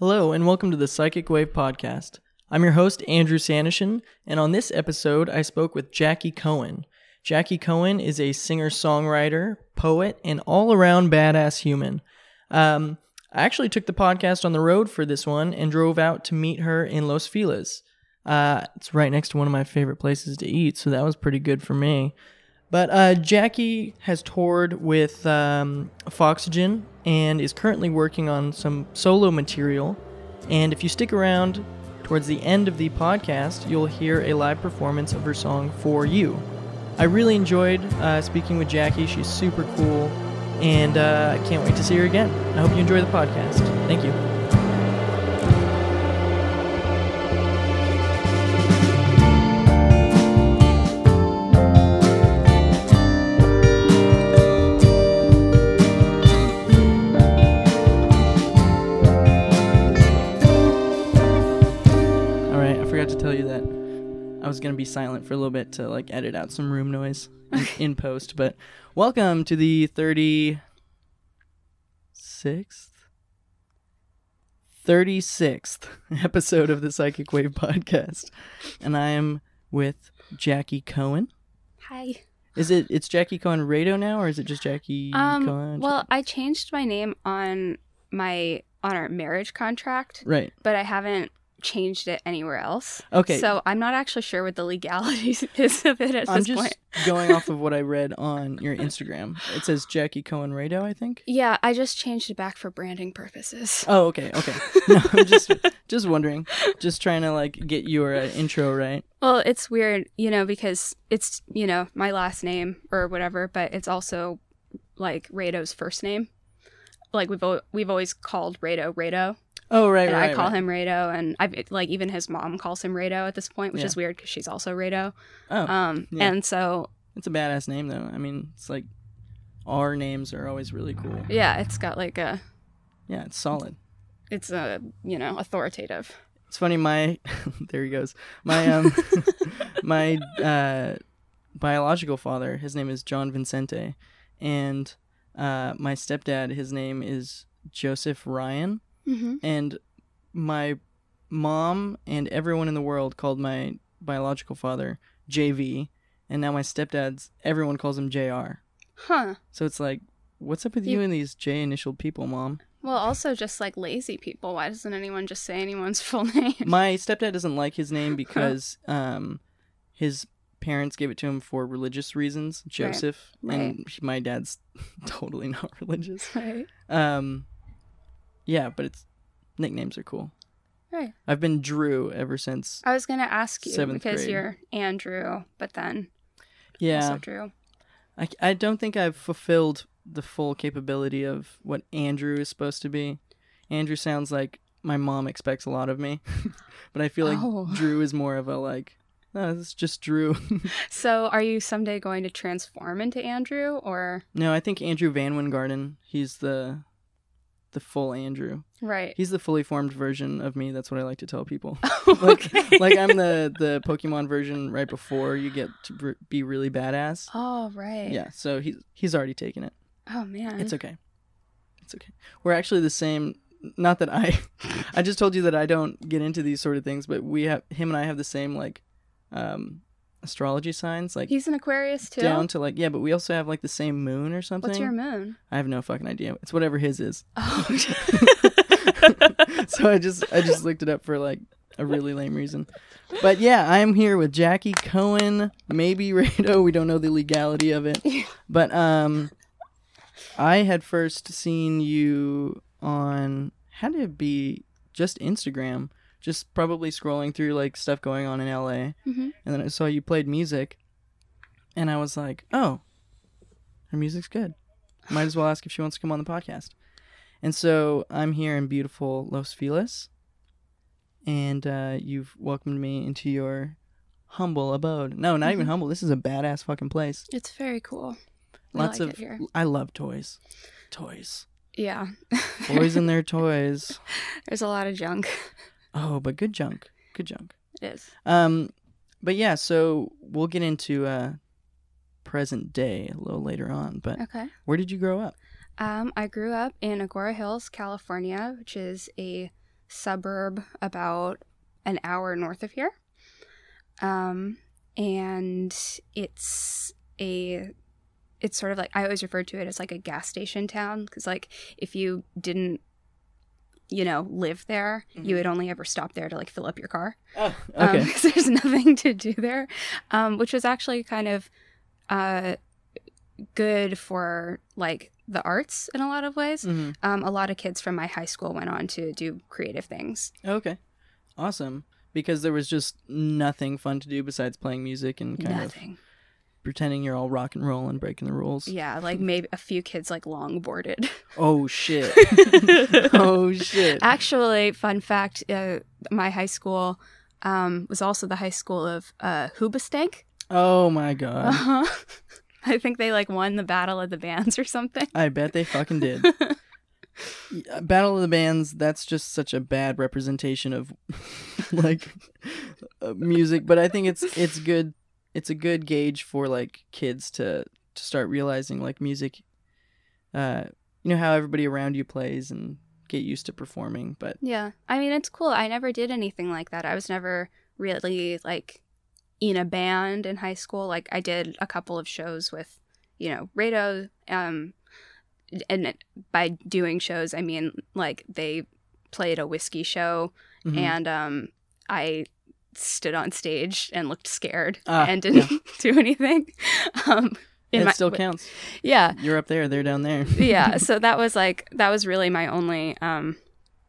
Hello, and welcome to the Psychic Wave Podcast. I'm your host, Andrew Sanyshyn, and on this episode, I spoke with Jackie Cohen. Jackie Cohen is a singer songwriter, poet, and all around badass human. Um, I actually took the podcast on the road for this one and drove out to meet her in Los Feliz. Uh, it's right next to one of my favorite places to eat, so that was pretty good for me. But uh, Jackie has toured with um, Foxygen and is currently working on some solo material. And if you stick around towards the end of the podcast, you'll hear a live performance of her song For You. I really enjoyed uh, speaking with Jackie. She's super cool. And uh, I can't wait to see her again. I hope you enjoy the podcast. Thank you. Was gonna be silent for a little bit to like edit out some room noise in, in post. But welcome to the thirty sixth, thirty sixth episode of the Psychic Wave podcast, and I am with Jackie Cohen. Hi. Is it it's Jackie Cohen Rado now, or is it just Jackie Um, Cohen? well, I changed my name on my on our marriage contract, right. but I haven't changed it anywhere else. Okay. So I'm not actually sure what the legalities is of it at I'm this just point. going off of what I read on your Instagram. It says Jackie Cohen Rado, I think. Yeah, I just changed it back for branding purposes. Oh, okay, okay. No, I'm just just wondering, just trying to like get your uh, intro right. Well, it's weird, you know, because it's, you know, my last name or whatever, but it's also like Rado's first name. Like we've al- we've always called Rado Rado, Oh, right, and right. I call right. him Rado, and I've like even his mom calls him Rado at this point, which Yeah. is weird because she's also Rado. Oh, Um, yeah. and so it's a badass name though. I mean, it's like our names are always really cool. yeah, it's got like a Yeah, it's solid. it's a you know authoritative. It's funny. My there he goes. My um, my uh, biological father. His name is John Vincente, and uh, my stepdad. His name is Joseph Ryan. Mm-hmm. and my mom and everyone in the world called my biological father JV, and now my stepdad's everyone calls him JR. Huh. So it's like, what's up with you, You- and these J initial people, mom? Well, also just like lazy people. Why doesn't anyone just say anyone's full name? My stepdad doesn't like his name because um, his parents gave it to him for religious reasons, Joseph, Right. and he- my dad's totally not religious. right. Um, yeah, but it's nicknames are cool. Right. I've been Drew ever since. I was gonna ask you Seventh because grade. you're Andrew, but then Yeah, also Drew. I, I don't think I've fulfilled the full capability of what Andrew is supposed to be. Andrew sounds like my mom expects a lot of me, but I feel like Oh. Drew is more of a like, no, it's just Drew. So, are you someday going to transform into Andrew, or no, I think Andrew VanWyngarden, he's the the full Andrew. right? He's the fully formed version of me. That's what I like to tell people. like, okay. like I'm the the Pokemon version right before you get to be really badass. Oh right. Yeah, so he's he's already taken it. Oh man. It's okay. It's okay. We're actually the same. Not that I, I just told you that I don't get into these sort of things, but we have him and I have the same like, um, astrology signs, like He's an Aquarius too. down to like yeah. But we also have like the same moon or something. What's your moon? I have no fucking idea. It's whatever his is. Oh. so I just I just looked it up for like a really lame reason. But yeah, I am here with Jackie Cohen, maybe Rado. We don't know the legality of it. But um I had first seen you on had to be just Instagram, just probably scrolling through like stuff going on in LA. Mhm. And then I saw you played music and I was like, "Oh, her music's good. Might as well ask if she wants to come on the podcast." And so I'm here in beautiful Los Feliz, and uh, you've welcomed me into your humble abode. No, not even Mhm. humble. This is a badass fucking place. It's very cool. I Lots like of. I love toys. Toys. Yeah. Boys and their toys. There's a lot of junk. Oh, but good junk. Good junk. It is. Um, but yeah, so we'll get into uh, present day a little later on. But Okay. where did you grow up? Um, I grew up in Agoura Hills, California, which is a suburb about an hour north of here. Um, and it's a it's sort of like I always refer to it as like a gas station town because like if you didn't you know live there Mhm. you would only ever stop there to like fill up your car Oh, um, there's nothing to do there um, which was actually kind of uh, good for like the arts in a lot of ways hmm um, a lot of kids from my high school went on to do creative things Okay. Awesome. Because there was just nothing fun to do besides playing music and kind of nothing pretending you're all rock and roll and breaking the rules. yeah like maybe a few kids like longboarded Oh shit. oh shit. Actually, fun fact: uh, my high school um, was also the high school of uh, Hoobastank. Oh my god. Uh-huh. I think they like won the battle of the bands or something. I bet they fucking did. Battle of the Bands, that's just such a bad representation of like uh, music, but I think it's it's good it's a good gauge for like kids to to start realizing like music uh you know how everybody around you plays and get used to performing, but yeah, I mean it's cool. I never did anything like that. I was never really like in a band in high school. Like I did a couple of shows with, you know, Rado. Um, and by doing shows, I mean like they played a whiskey show mhm. and um, I stood on stage and looked scared Ah, and didn't do anything. Um, it my- still counts. yeah, You're up there, they're down there. yeah. So that was like that was really my only. Um,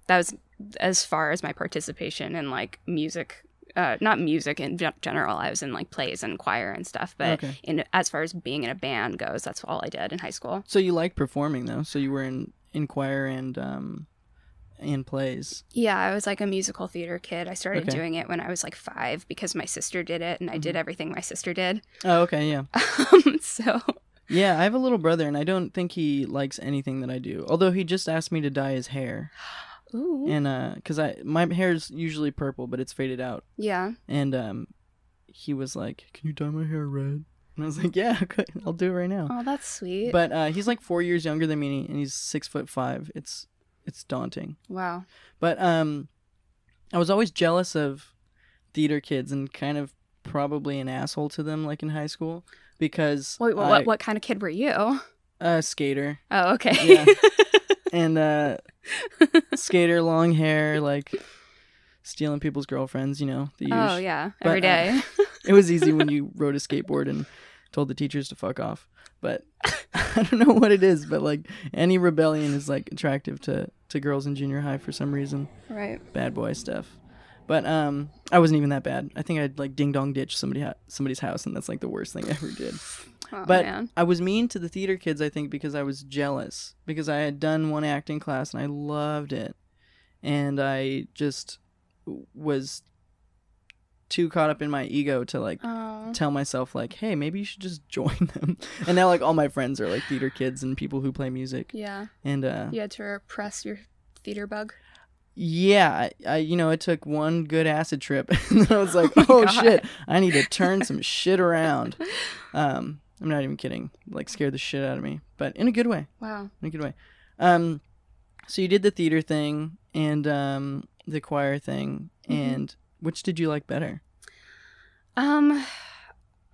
that was as far as my participation in like music. Uh, not music in gen- general. I was in like plays and choir and stuff. But Okay. in as far as being in a band goes, that's all I did in high school. So you like performing though. So you were in in choir and um and plays. Yeah, I was like a musical theater kid. I started Okay. doing it when I was like five because my sister did it, and I did everything my sister did. Oh, okay, yeah. Um, so Yeah, I have a little brother, and I don't think he likes anything that I do. Although he just asked me to dye his hair, Ooh. and uh, cause I my hair is usually purple, but it's faded out, Yeah. and um, he was like, "Can you dye my hair red?" And I was like, "Yeah, okay, I'll do it right now." Oh, that's sweet. But uh, he's like four years younger than me, and he's six foot five. It's it's daunting. wow. But um, I was always jealous of theater kids, and kind of probably an asshole to them, like in high school, because Wait, what, I- what, what kind of kid were you? a skater. Oh, okay. Yeah. and uh skater long hair like stealing people's girlfriends you know the oh, yeah. But, Every uh, it was easy when you rode a skateboard and told the teachers to fuck off but i don't know what it is but like any rebellion is like attractive to to girls in junior high for some reason right. bad boy stuff but um i wasn't even that bad i think i'd like ding dong ditch somebody somebody's house and that's like the worst thing i ever did Oh, but man. I was mean to the theater kids, I think, because I was jealous. Because I had done one acting class and I loved it. And I just was too caught up in my ego to like Oh. tell myself like, hey, maybe you should just join them. and now like all my friends are like theater kids and people who play music. Yeah. And uh You had to repress your theater bug. yeah, I, you know, it took one good acid trip and I was like, Oh oh, shit, I need to turn some shit around. Um I'm not even kidding. Like scared the shit out of me, but in a good way. Wow. in a good way. Um, so you did the theater thing and um the choir thing, Mhm. and which did you like better? Um,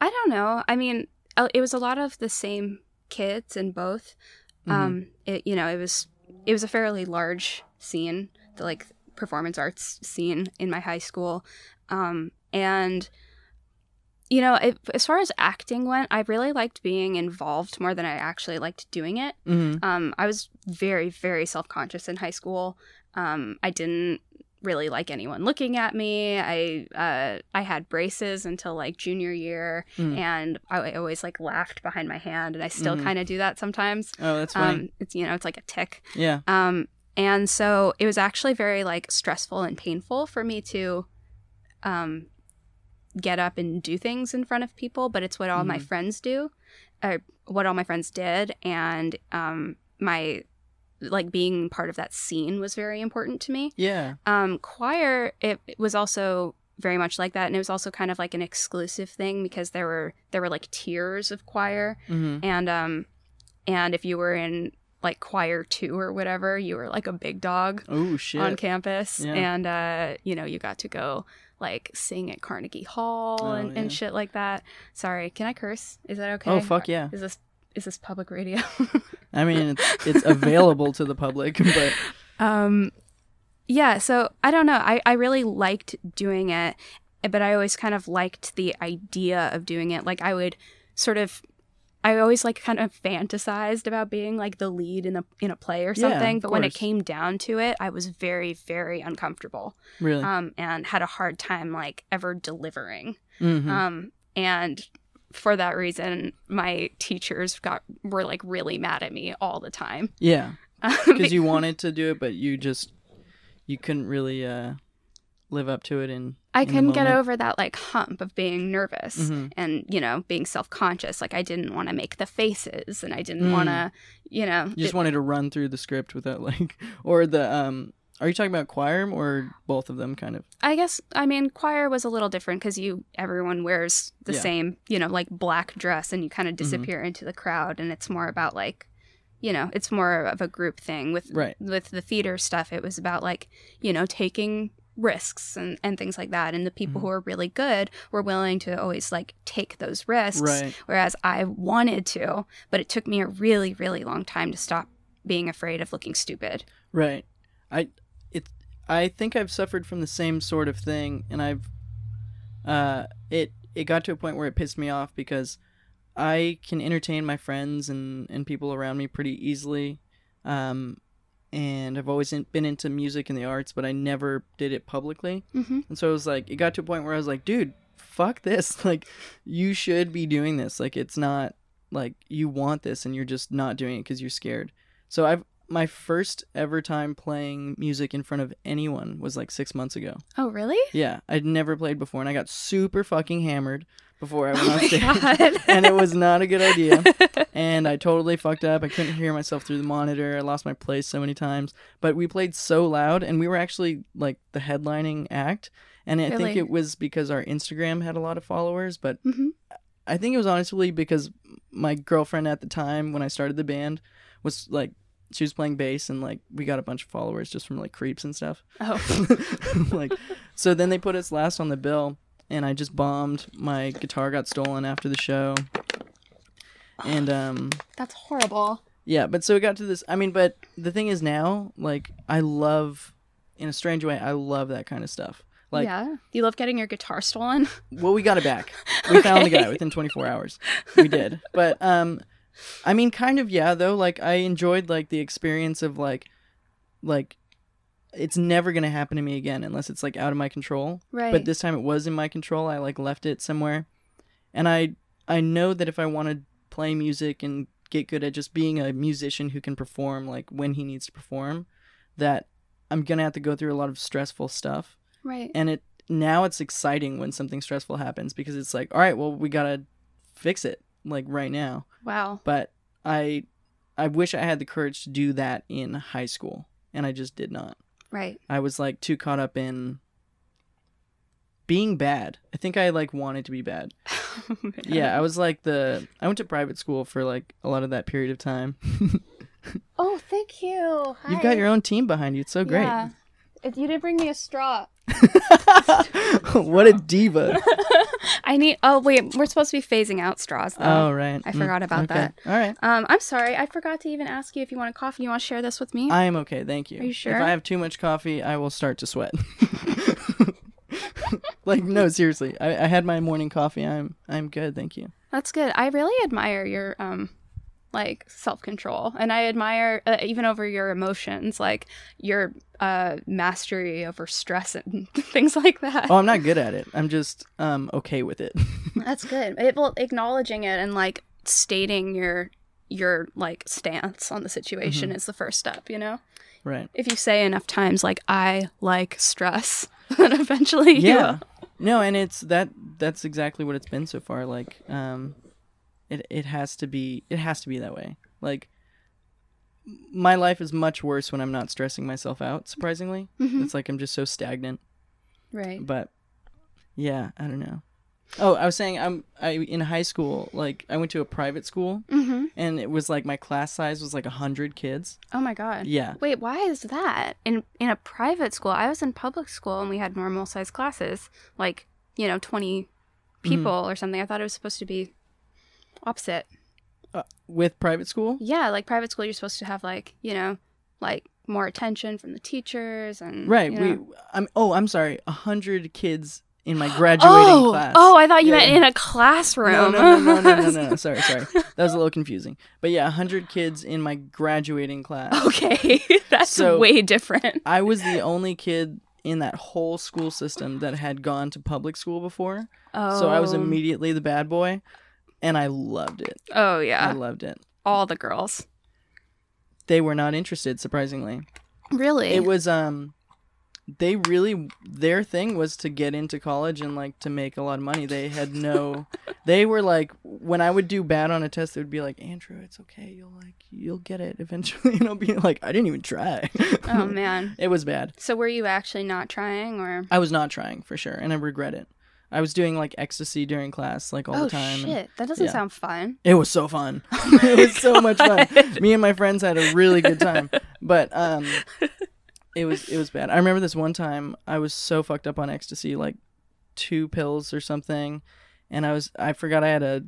I don't know. I mean, uh, it was a lot of the same kids in both. Mhm. Um, it you know it was it was a fairly large scene, the like performance arts scene in my high school, um, and you know it, as far as acting went, I really liked being involved more than I actually liked doing it. Mhm. Um, I was very, very self conscious in high school. Um, I didn't really like anyone looking at me. I uh, I had braces until like junior year, Mm. and I always like laughed behind my hand, and I still Mhm. kind of do that sometimes. Oh, that's funny. Um, it's you know it's like a tick. yeah. Um, and so it was actually very like stressful and painful for me to um, get up and do things in front of people, but it's what all my Mhm. friends do, or what all my friends did, and um, my like being part of that scene was very important to me. Yeah. Um, choir, it, it was also very much like that, and it was also kind of like an exclusive thing because there were there were like tiers of choir, hmm and um, and if you were in like choir two or whatever, you were like a big dog Oh shit. on campus, Yeah. and uh, you know you got to go like sing at Carnegie Hall Oh, and, yeah. and shit like that. Sorry, can I curse? Is that okay? Oh fuck yeah. Is this is this public radio? I mean, it's it's available to the public, but Um, yeah, so I don't know. I, I really liked doing it, but I always kind of liked the idea of doing it. Like I would sort of, I always like kind of fantasized about being like the lead in a in a play or something. of but when it came down to it, I was very very uncomfortable, really. um, and had a hard time like ever delivering. Mhm. Um, and for that reason, my teachers got were like really mad at me all the time. yeah, Um, because you wanted to do it, but you just you couldn't really uh live up to it. And I couldn't get over that like hump of being nervous Mhm. and you know being self conscious. Like I didn't want to make the faces, and I didn't Mm. want to, you know. You just it- wanted to run through the script without like, or the um. Are you talking about choir or both of them? Kind of. I guess I mean choir was a little different because you everyone wears the Yeah. same, you know, like black dress, and you kind of Mm-hmm. disappear into the crowd, and it's more about like. You know, it's more of a group thing with Right. with the theater stuff. It was about like you know taking risks and, and things like that. And the people Mm-hmm. who are really good were willing to always like take those risks. Right. Whereas I wanted to, but it took me a really, really long time to stop being afraid of looking stupid. Right. I I think I've suffered from the same sort of thing and I've uh it it got to a point where it pissed me off because I can entertain my friends and and people around me pretty easily. Um and I've always been into music and the arts, but I never did it publicly. Mm-hmm. And so it was like it got to a point where I was like, dude, fuck this. Like you should be doing this. Like it's not like you want this and you're just not doing it cuz you're scared. So I've my first ever time playing music in front of anyone was like 6 months ago. Oh, really? Yeah, I'd never played before and I got super fucking hammered before I went Oh on my stage. God. and it was not a good idea. and I totally fucked up. I couldn't hear myself through the monitor. I lost my place so many times. But we played so loud, and we were actually like the headlining act. And I think it was because our Instagram had a lot of followers. But Mhm. I think it was honestly because my girlfriend at the time when I started the band was like she was playing bass and like we got a bunch of followers just from like creeps and stuff. Oh, like so then they put us last on the bill and I just bombed. My guitar got stolen after the show. And um that's horrible. yeah, but so it got to this I mean, but the thing is now, like I love in a strange way, I love that kind of stuff. Like yeah. You love getting your guitar stolen? well we got it back. We found the guy within 24 hours. We did. But um I mean kind of yeah though, like I enjoyed like the experience of like like it's never going to happen to me again unless it's like out of my control. Right. But this time it was in my control. I like left it somewhere. And I I know that if I want to play music and get good at just being a musician who can perform like when he needs to perform, that I'm going to have to go through a lot of stressful stuff right. and it now it's exciting when something stressful happens because it's like all right well we gotta fix it like right now wow. but i i wish i had the courage to do that in high school and i just did not Right. i was like too caught up in being bad i think i like wanted to be bad yeah i was like the i went to private school for like a lot of that period of time Oh, thank you. you've got your own team behind you it's so great Yeah. If you didn't bring me a straw. what a diva I need. Oh wait, we're supposed to be phasing out straws though. oh right I Mm, forgot about okay. that. all right Um, I'm sorry. I forgot to even ask you if you want a coffee. You want to share this with me? I am okay, thank you. Are you sure? If I have too much coffee, I will start to sweat. like no, seriously. I, I had my morning coffee. I'm I'm good, thank you. That's good. I really admire your um like self-control and I admire uh, even over your emotions like your uh mastery over stress and things like that. Oh, I'm not good at it. I'm just um okay with it. That's good. It well acknowledging it and like stating your your like stance on the situation is the first step, you know? right. If you say enough times like I like stress, then eventually you Yeah. No, and it's that that's exactly what it's been so far. Like, um it it has to be it has to be that way. Like my life is much worse when I'm not stressing myself out, surprisingly. Mhm. It's like I'm just so stagnant. Right. But yeah, I don't know. Oh, I was saying I'm I in high school. Like I went to a private school, Mm-hmm. and it was like my class size was like a hundred kids. Oh my god. Yeah. Wait, why is that? In in a private school, I was in public school and we had normal size classes, like, you know, 20 people or something. I thought it was supposed to be opposite. Uh, with private school. Yeah, like private school you're supposed to have like, you know, like more attention from the teachers and Right. you We. I'm. Oh, I'm sorry. A hundred kids in my graduating oh, class. Oh, I thought you Yeah. meant in a classroom. No, no, no, no, no, no, no. Sorry, sorry. That was a little confusing. But yeah, a hundred kids in my graduating class. okay. That's So- way different. I was the only kid in that whole school system that had gone to public school before. Oh. So I was immediately the bad boy, and I loved it. Oh yeah. I loved it. All the girls. They were not interested, surprisingly. Really? It was um they really their thing was to get into college and like to make a lot of money. They had no they were like when I would do bad on a test they would be like, "Andrew, it's okay. You'll like you'll get it eventually." And I'll be like, "I didn't even try." Oh man. It was bad. So were you actually not trying or I was not trying for sure, and I regret it. I was doing like ecstasy during class like all oh the time. and shit, that doesn't yeah. sound fun. It was so fun. it was so much fun. Me and my friends had a really good time. But um it was it was bad. I remember this one time I was so fucked up on ecstasy like two pills or something and I was I forgot I had a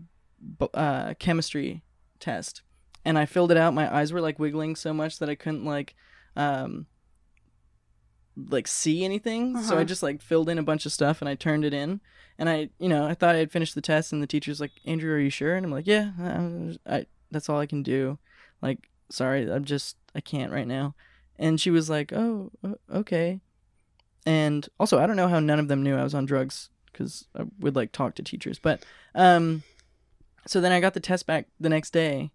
uh chemistry test and I filled it out my eyes were like wiggling so much that I couldn't like um like see anything so I Uh-huh. just like filled in a bunch of stuff and I turned it in and I, you know, I thought I had finished the test, and the teacher's like, "Andrew, are you sure?" And I'm like, "Yeah, uh, I, that's all I can do. Like, sorry, I'm just, I can't right now." And she was like, "Oh, okay." And also, I don't know how none of them knew I was on drugs because I would like talk to teachers, but um, so then I got the test back the next day,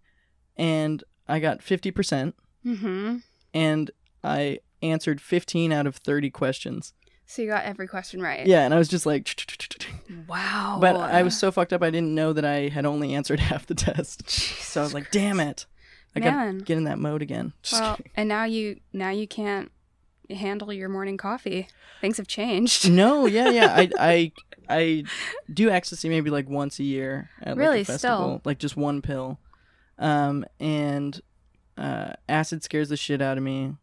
and I got fifty percent, Mm-hmm. and I answered fifteen out of thirty questions. So you got every question right. Yeah, and I was just like. Wow. But I was so fucked up, I didn't know that I had only answered half the test. So I was like, damn it. I Man. gotta get in that mode again. Just well, kidding. and now you now you can't handle your morning coffee. Things have changed. No, yeah, yeah. I, I, I do ecstasy maybe like once a year at like, Really? a festival, Still? like just one pill. Um, and uh, acid scares the shit out of me.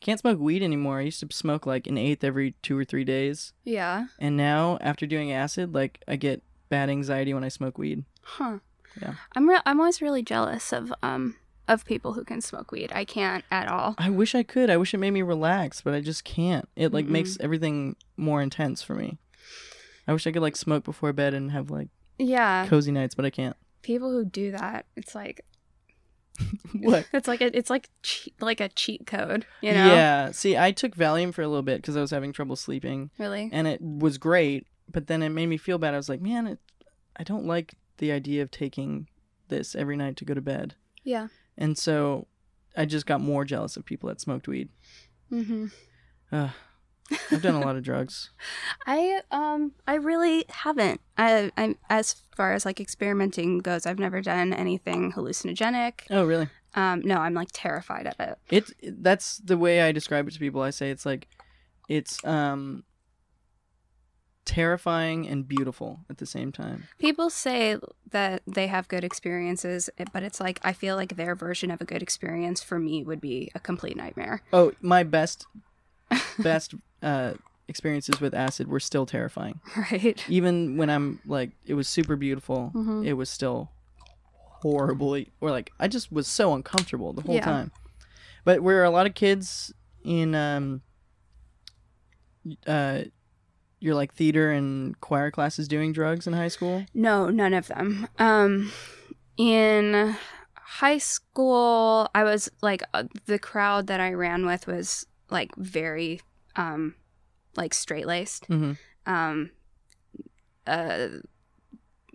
I can't smoke weed anymore. I used to smoke like an eighth every two or three days, Yeah. and now after doing acid, like I get bad anxiety when I smoke weed. Huh. Yeah. I'm re- I'm always really jealous of um of people who can smoke weed. I can't at all. I wish I could. I wish it made me relax, but I just can't. It like makes everything more intense for me. I wish I could like smoke before bed and have like Yeah. cozy nights, but I can't. People who do that, it's like What? it's like a, it's like che- like a cheat code, you know? Yeah. See, I took Valium for a little bit because I was having trouble sleeping, Really? and it was great. But then it made me feel bad. I was like, man, it, I don't like the idea of taking this every night to go to bed, Yeah. and so I just got more jealous of people that smoked weed. Mm-hmm. Ugh. I've done a lot of drugs. I um I really haven't. I I'm as far as like experimenting goes, I've never done anything hallucinogenic. Oh, really? Um no, I'm like terrified of it. It that's the way I describe it to people. I say it's like it's um terrifying and beautiful at the same time. People say that they have good experiences, but it's like I feel like their version of a good experience for me would be a complete nightmare. Oh, my best best uh experiences with acid were still terrifying. Right? Even when I'm like it was super beautiful, Mhm. it was still horribly or like I just was so uncomfortable the whole Yeah. time. But were a lot of kids in um uh your like theater and choir classes doing drugs in high school? No, none of them. Um, in high school, I was like uh, the crowd that I ran with was like very um like straight laced. Mm-hmm. Um, uh,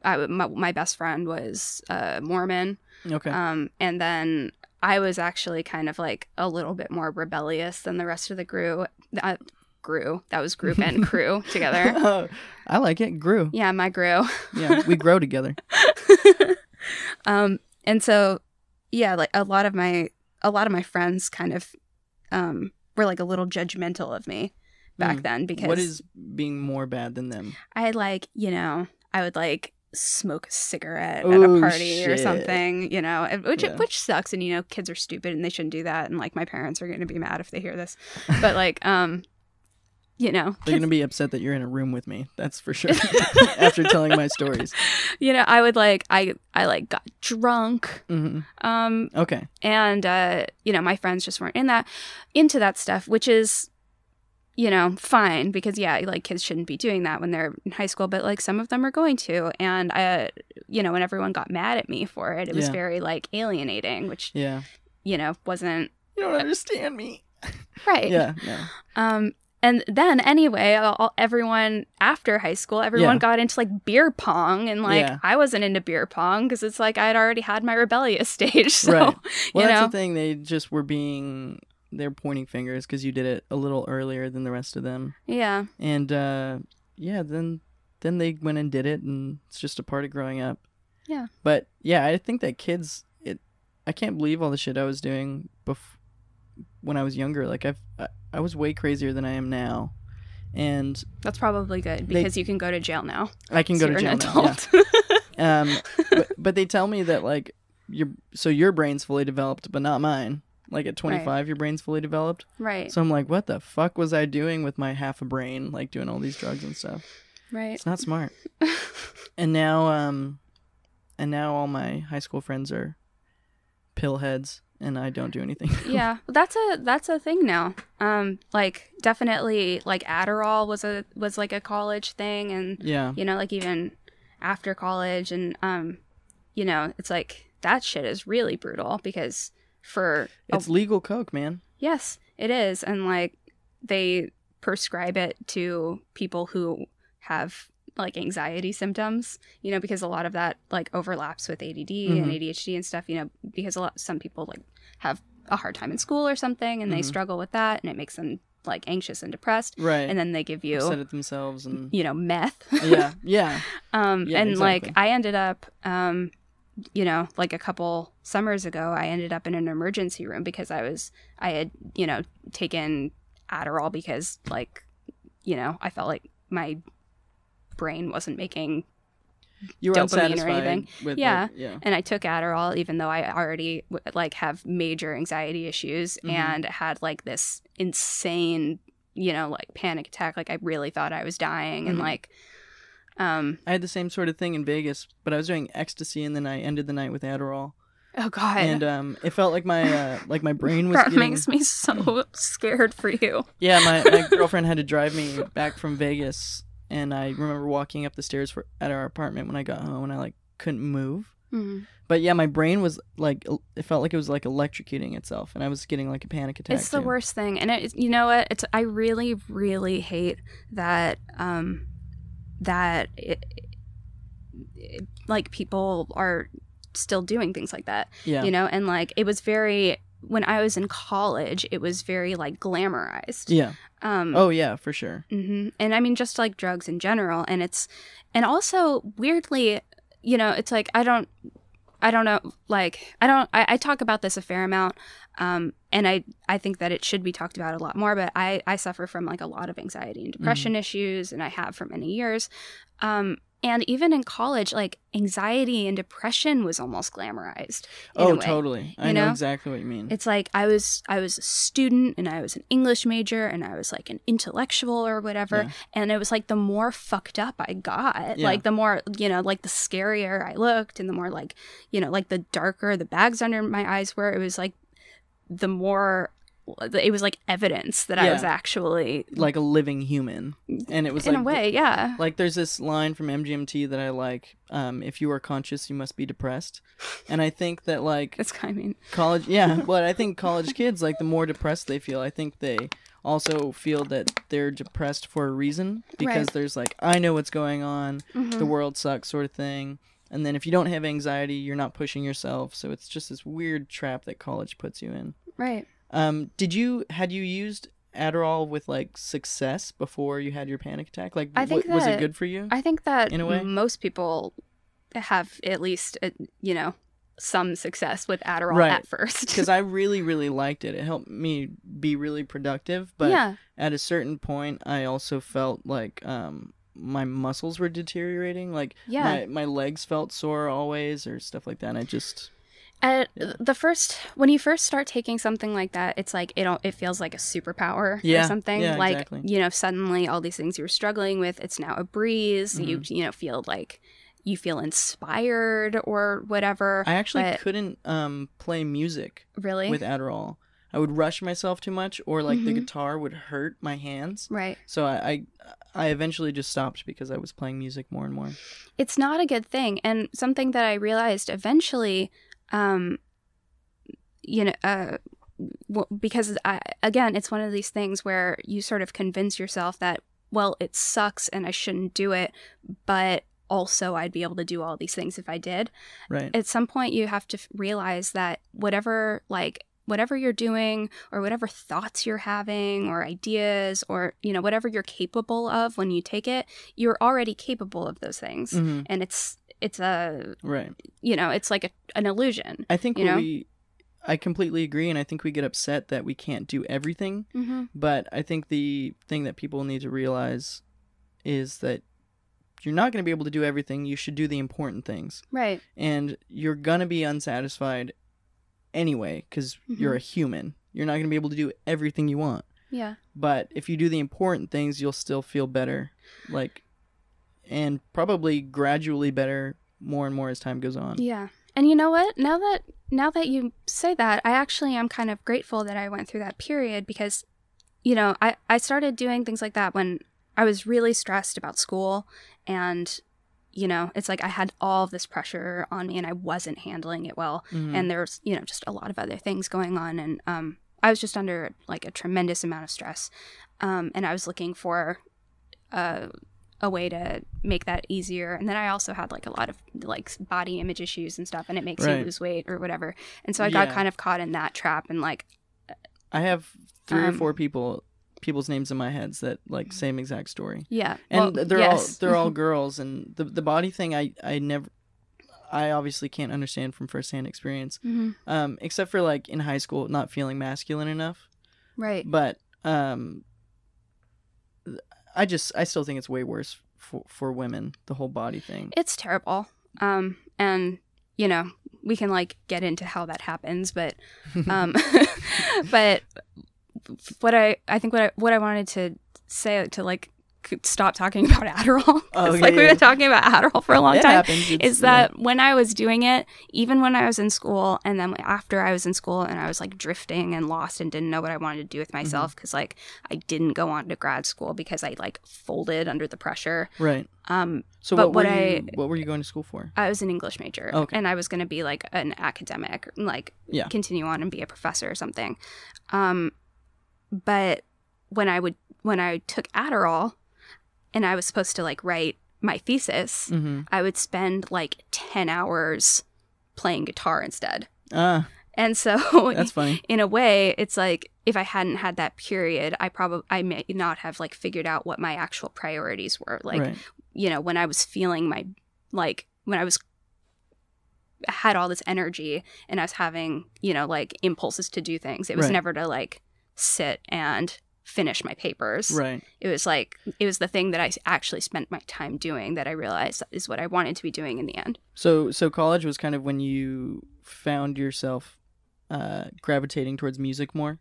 I my, my best friend was uh Mormon. Okay. Um, and then I was actually kind of like a little bit more rebellious than the rest of the crew. Uh, grew that was group and crew together. I like it. Grew. Yeah, my grew. Yeah, we grow together. um and so yeah like a lot of my a lot of my friends kind of um were like a little judgmental of me back Mm. then because What is being more bad than them? i like you know I would like smoke a cigarette at a party or something, you know, which Yeah. which sucks. And you know, kids are stupid and they shouldn't do that. And like my parents are going to be mad if they hear this, but like, um, you know, They're gonna be upset that you're in a room with me. That's for sure. After telling my stories. you know, I would like I I like got drunk, hmm um, Okay. and uh, you know, my friends just weren't in that into that stuff, which is you know, fine because yeah, like kids shouldn't be doing that when they're in high school, but like some of them are going to. And I you know, when everyone got mad at me for it, it was Yeah. very like alienating, which Yeah. you know, wasn't You don't understand me. right. Yeah. No. Um and then anyway, all, everyone after high school, everyone Yeah. got into like beer pong, and like Yeah. I wasn't into beer pong because it's like I'd already had my rebellious stage. So Right. Well, that's know, the thing. They just were being. They're pointing fingers because you did it a little earlier than the rest of them. yeah, and uh yeah then then they went and did it and it's just a part of growing up Yeah. but yeah i think that kids it i can't believe all the shit i was doing bef- when i was younger like i've I, I was way crazier than i am now and that's probably good They- because you can go to jail now. i can go to jail now yeah. um but, but they tell me that like your so your brain's fully developed but not mine like at 25 your brain's fully developed right, so i'm like what the fuck was i doing with my half a brain like doing all these drugs and stuff right. It's not smart. and now, um, and now all my high school friends are pill heads, and I don't do anything. yeah, that's a that's a thing now. Um, like definitely, like Adderall was a was like a college thing, and yeah, you know, like even after college, and um, you know, it's like that shit is really brutal because for a it's legal coke, man. Yes, it is. And like they prescribe it to people who have like anxiety symptoms, you know, because a lot of that like overlaps with ADD and Mhm. ADHD and stuff, you know, because a lot some people like have a hard time in school or something and they Mhm. struggle with that and it makes them like anxious and depressed Right. and then they give you upset at themselves and you know meth. yeah, yeah, Um, Yeah, and like. I ended up, um, you know, like a couple summers ago, I ended up in an emergency room because I was, I had, you know, taken Adderall because like, you know, I felt like my brain wasn't making, you were Dopamine or anything. with Yeah. it. yeah, and I took Adderall even though I already like have major anxiety issues Mhm. and had like this insane, you know, like panic attack. Like I really thought I was dying and Mhm. like, um, I had the same sort of thing in Vegas, but I was doing ecstasy, and then I ended the night with Adderall, oh God. and um, it felt like my uh, like my brain was that getting. makes me so scared for you. Yeah, my, my girlfriend had to drive me back from Vegas, and I remember walking up the stairs for at our apartment when I got home, and I like couldn't move. But yeah, my brain was like it felt like it was like electrocuting itself, and I was getting like a panic attack. It's the too. worst thing, and it, you know what? It's I really, really hate that. Um, that it, it- like people are still doing things like that, Yeah, you know, and like it was very when I was in college, it was very like glamorized. yeah. Um, Oh yeah, for sure. Mm-hmm. And I mean, just like drugs in general. And it's, and also weirdly, you know, it's like, I don't, I don't know, like, I don't, I, I talk about this a fair amount. Um, and I, I think that it should be talked about a lot more, but I, I suffer from like a lot of anxiety and depression issues, and I have for many years. Um, and even in college, like anxiety and depression was almost glamorized. Oh, totally. I you know know? exactly what you mean. It's like I was I was a student and I was an English major and I was like an intellectual or whatever Yeah. and it was like the more fucked up I got Yeah. like the more you know like the scarier I looked and the more like you know like the darker the bags under my eyes were it was like the more it was like evidence that I was actually like a living human, and it was like in like a way yeah Like there's this line from MGMT that I like. Um, if you are conscious, you must be depressed. And I think that like it's kind of mean college, yeah, but I think college kids like the more depressed they feel, I think they also feel that they're depressed for a reason because Right. there's like I know what's going on, Mhm. the world sucks sort of thing. And then if you don't have anxiety, you're not pushing yourself. So it's just this weird trap that college puts you in. right Um, did you had you used Adderall with like success before you had your panic attack? Like, I think wa- was it good for you? I think that In a way? most people have at least uh, you know some success with Adderall Right. at first. Because I really, really liked it. It helped me be really productive. But yeah, at a certain point, I also felt like um, my muscles were deteriorating. Like Yeah. my my legs felt sore always or stuff like that. And I just At Yeah. the first when you first start taking something like that, it's like it don't- it feels like a superpower Yeah, or something. yeah, like exactly. you know, suddenly all these things you were struggling with, it's now a breeze. You Mm-hmm. you know feel like you feel inspired or whatever. I actually but- couldn't um play music really with Adderall. I would rush myself too much or like the Mhm. guitar would hurt my hands. right. So I, I I eventually just stopped because I was playing music more and more. it's not a good thing and something that i realized eventually um you know uh because I, again it's one of these things where you sort of convince yourself that well it sucks and i shouldn't do it but also i'd be able to do all these things if i did. Right. at some point you have to f- realize that whatever like whatever you're doing or whatever thoughts you're having or ideas or you know whatever you're capable of when you take it you're already capable of those things. Hmm and it's it's a Right. you know it's like a, an illusion I think You know? we I completely agree and I think we get upset that we can't do everything, mm-hmm. but I think the thing that people need to realize is that you're not going to be able to do everything. You should do the important things. right And you're going to be unsatisfied anyway cuz you're a human. You're not going to be able to do everything you want. yeah But if you do the important things, you'll still feel better. Like and probably gradually better more and more as time goes on. yeah and you know what now that now that you say that i actually am kind of grateful that i went through that period because you know i i started doing things like that when i was really stressed about school and you know it's like i had all of this pressure on me and i wasn't handling it well Mhm. and there's you know just a lot of other things going on and um i was just under like a tremendous amount of stress um and i was looking for a a way to make that easier and then i also had like a lot of like body image issues and stuff and it makes Right. you lose weight or whatever and so i got Yeah. kind of caught in that trap and like I have three or Um, four people people's names in my heads that like same exact story. yeah And well, they're yes. all they're all girls and the the body thing I I never I obviously can't understand from firsthand experience. Mhm. Um except for like in high school not feeling masculine enough. right But um I just I still think it's way worse for for women the whole body thing. it's terrible um and you know we can like get into how that happens but um but what i i think what i what i wanted to say to like stop talking about Adderall. Oh, like yeah, we've been talking about adderall for a long it time happens. It's- is that when I was doing it, even when I was in school, and then after I was in school and I was like drifting and lost and didn't know what I wanted to do with myself Mm-hmm. because like I didn't go on to grad school because I like folded under the pressure. right. Um, So But what, what were I- you, what were you going to school for? I was an English major Okay. and I was going to be like an academic, like Yeah. continue on and be a professor or something. Um, but when I would when I took Adderall and I was supposed to like write my thesis, Mm-hmm. I would spend like 10 hours playing guitar instead. Ah, And so that's funny. in a way, it's like if I hadn't had that period, I probably I may not have like figured out what my actual priorities were. Like, right. you know, when I was feeling my like when I was had all this energy and I was having, you know, like impulses to do things. It was Right. never to like sit and finish my papers. Right. It was like it was the thing that I actually spent my time doing that I realized is what I wanted to be doing in the end. So so college was kind of when you found yourself uh gravitating towards music more.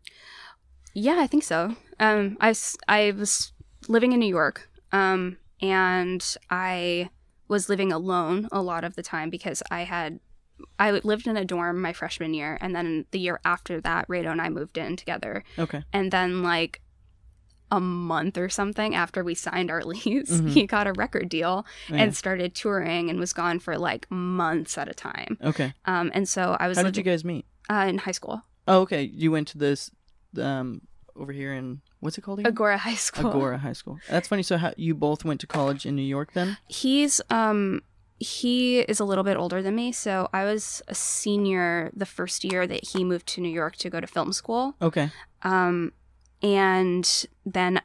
Yeah, I think so. Um, I, I was living in New York, um, and I was living alone a lot of the time because I had I lived in a dorm my freshman year, and then the year after that, Rado and I moved in together, Okay. and then like a month or something after we signed our lease, Mhm. he got a record deal Yeah. and started touring and was gone for like months at a time. okay. Um, and so I was How did you guys meet? uh, in high school, Oh, okay. You went to this um over here in what's it called again? Agoura High School. Agoura High School. That's funny. So how, you both went to college in New York then? He's um he is a little bit older than me, so I was a senior the first year that he moved to New York to go to film school. Okay. Um and then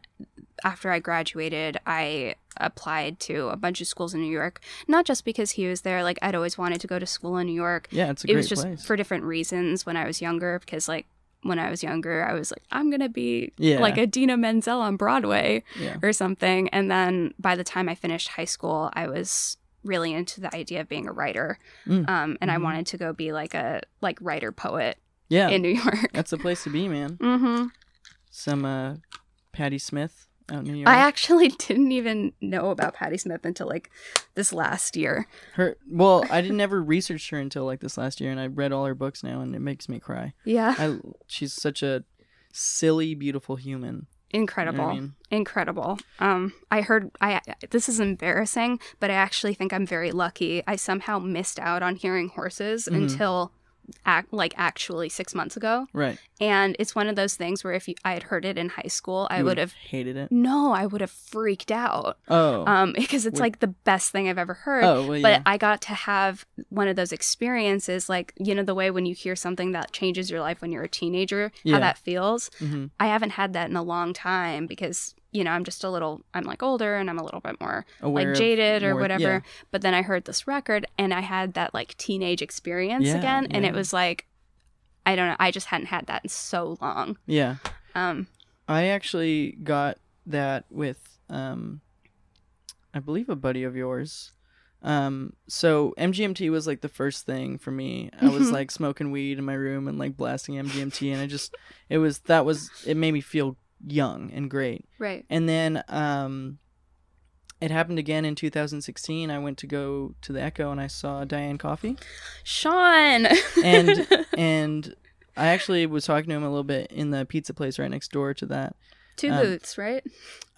after I graduated, I applied to a bunch of schools in New York, not just because he was there, like I'd always wanted to go to school in New York. Yeah, it's a it was just place. for different reasons when I was younger because like when I was younger, I was like, I'm gonna be Yeah. like Idina Menzel on Broadway Yeah. or something. And then by the time I finished high school, I was really into the idea of being a writer. Mm. Um, and Mhm. I wanted to go be like a like writer poet Yeah. in New York. That's the place to be, man. hmm Some uh, Patti Smith out in New York. I actually didn't even know about Patti Smith until like this last year. her well, I didn't never research her until like this last year, and I read all her books now, and it makes me cry. Yeah, I she's such a silly, beautiful human. You know incredible. I mean? incredible. Um, I heard I this is embarrassing, but I actually think I'm very lucky. I somehow missed out on hearing horses Mhm. until act like actually six months ago, Right. and it's one of those things where if you, I had heard it in high school, I would have hated it. no, I would have freaked out. Oh. Um, because it's Would- like the best thing I've ever heard. oh well, But yeah. I got to have one of those experiences, like you know, the way when you hear something that changes your life when you're a teenager, Yeah. how that feels. hmm I haven't had that in a long time because you know I'm just a little I'm like older and I'm a little bit more Aware like jaded or more- whatever. yeah. But then I heard this record and I had that like teenage experience Yeah, again, and it was like I don't know I just hadn't had that in so long. Yeah. Um, I actually got that with um I believe a buddy of yours. Um so MGMT was like the first thing for me. I was like smoking weed in my room and like blasting MGMT and I just it was that was it made me feel young and great. right. And then um it happened again in 2016. I went to go to the Echo and I saw Diane Coffee Shaun. And- and I actually was talking to him a little bit in the pizza place right next door to that. Two um, boots, right?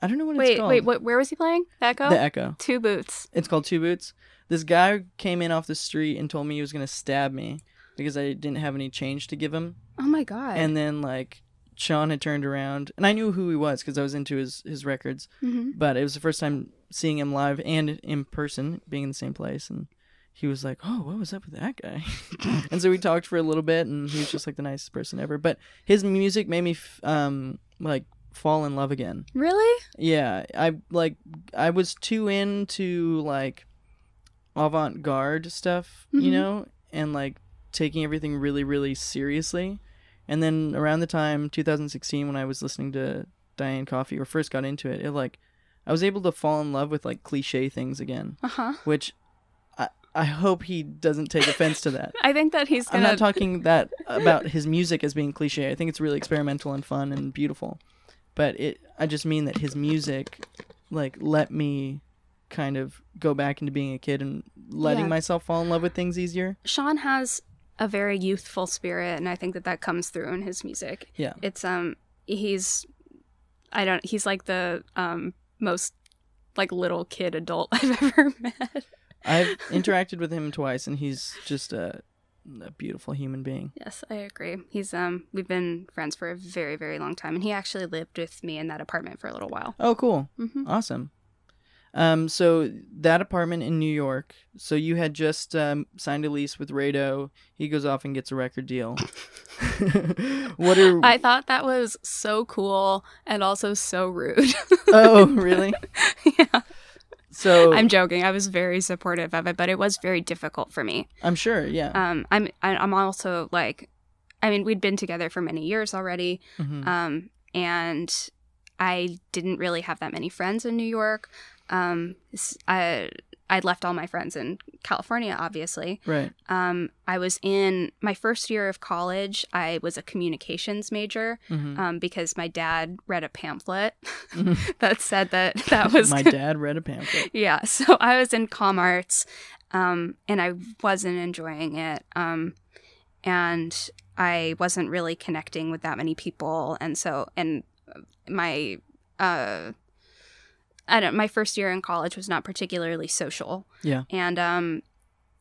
I don't know what it's Wait, called. wait, what, where was he playing? The Echo? The Echo. Two boots. It's called Two Boots. This guy came in off the street and told me he was gonna stab me because I didn't have any change to give him. Oh my god. And then like Shaun had turned around and I knew who he was because I was into his his records. hmm But it was the first time seeing him live and in person, being in the same place, and he was like, "Oh, what was up with that guy?" and so we talked for a little bit, and he was just like the nicest person ever. But his music made me f- um like fall in love again. Really? Yeah, I like I was too into like avant-garde stuff, you Mhm. know, and like taking everything really really seriously. And then around the time 2016 when I was listening to Diane Coffee or first got into it, it like I was able to fall in love with like cliche things again, Uh huh. which I I hope he doesn't take offense to that. I think that he's I'm not talking that about his music as being cliche. I think it's really experimental and fun and beautiful. But it I just mean that his music like let me kind of go back into being a kid and letting Yeah. myself fall in love with things easier. Shaun has a very youthful spirit, and I think that that comes through in his music. Yeah. It's um, he's, I don't. He's like the um most like little kid adult I've ever met. I've interacted with him twice and he's just a, a beautiful human being. Yes, I agree. He's um, we've been friends for a very very long time, and he actually lived with me in that apartment for a little while. Oh, cool. mm-hmm. Awesome. Um, so that apartment in New York. So you had just um, signed a lease with Rado. He goes off and gets a record deal. what are? I thought that was so cool and also so rude. oh, really? yeah. So I'm I'm, joking. I was very supportive of it, but it was very difficult for me. I'm sure. Yeah. Um, I'm I- I'm also like, I mean, we'd been together for many years already, Mhm. um, and I didn't really have that many friends in New York. Um, I I'd left all my friends in California, obviously. Right. Um, I was in my first year of college. I was a communications major hmm um, because my dad read a pamphlet Mhm. that said that that was My dad read a pamphlet. yeah so i was in com arts um, and i wasn't enjoying it um, and i wasn't really connecting with that many people and so and my uh i don't my first year in college was not particularly social. Yeah. and um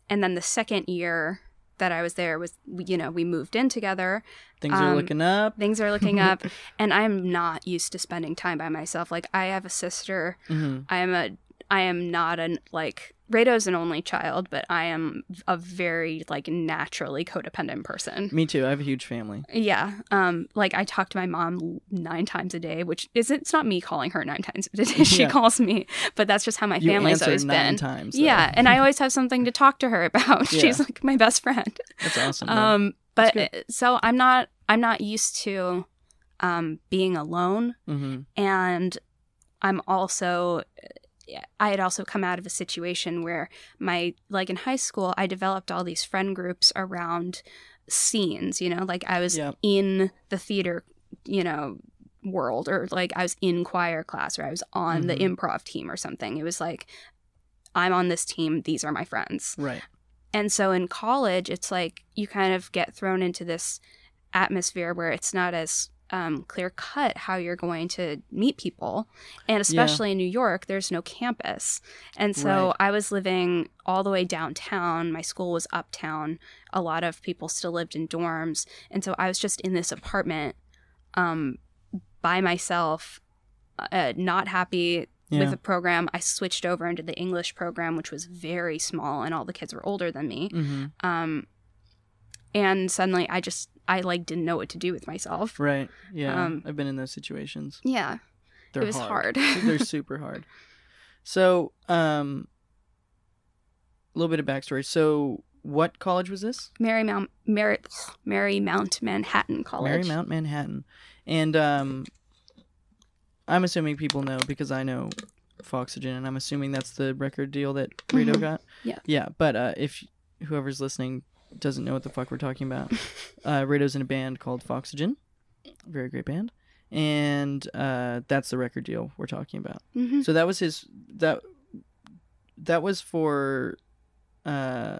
and then the second year that i was there was you know we moved in together. Things are Um, looking up. things are looking up. And i'm not used to spending time by myself. Like i have a sister. Hmm I am a I am not an like Rado's an only child, but I am a very like naturally codependent person. Me too. I have a huge family. Yeah. Um like I talk to my mom 9 times a day, which is it's not me calling her 9 times a day. she Yeah. calls me, but that's just how my You family's always nine been. times. though. Yeah, and I always have something to talk to her about. Yeah. She's like my best friend. That's awesome. Um, but so I'm not. I'm not used to um, being alone, Mm-hmm. and I'm also I had also come out of a situation where my like in high school I developed all these friend groups around scenes, you know, like I was Yeah. in the theater, you know, world or like I was in choir class or I was on the Mhm. improv team or something. It was like I'm on this team, these are my friends. Right. And so in college, it's like you kind of get thrown into this atmosphere where it's not as um, clear cut how you're going to meet people. And especially in New York, there's no campus. And so Right. I was living all the way downtown. My school was uptown. A lot of people still lived in dorms. And so I was just in this apartment um, by myself, uh, not happy Yeah. with the program. I switched over into the English program, which was very small, and all the kids were older than me. mm-hmm. Um, and suddenly, I just I like didn't know what to do with myself. Right. Yeah. Um, I've been in those situations. Yeah, They're it was hard. They're super hard. So, um, a little bit of backstory. So, what college was this? Marymount Mary, Marymount Manhattan College. Marymount Manhattan, and um, I'm assuming people know because I know Foxygen, and I'm assuming that's the record deal that Rado Mhm. got. Yeah. Yeah, but uh, if whoever's listening doesn't know what the fuck we're talking about, uh, Rado's in a band called Foxygen, very great band, and uh, that's the record deal we're talking about. hmm So that was his that that was for uh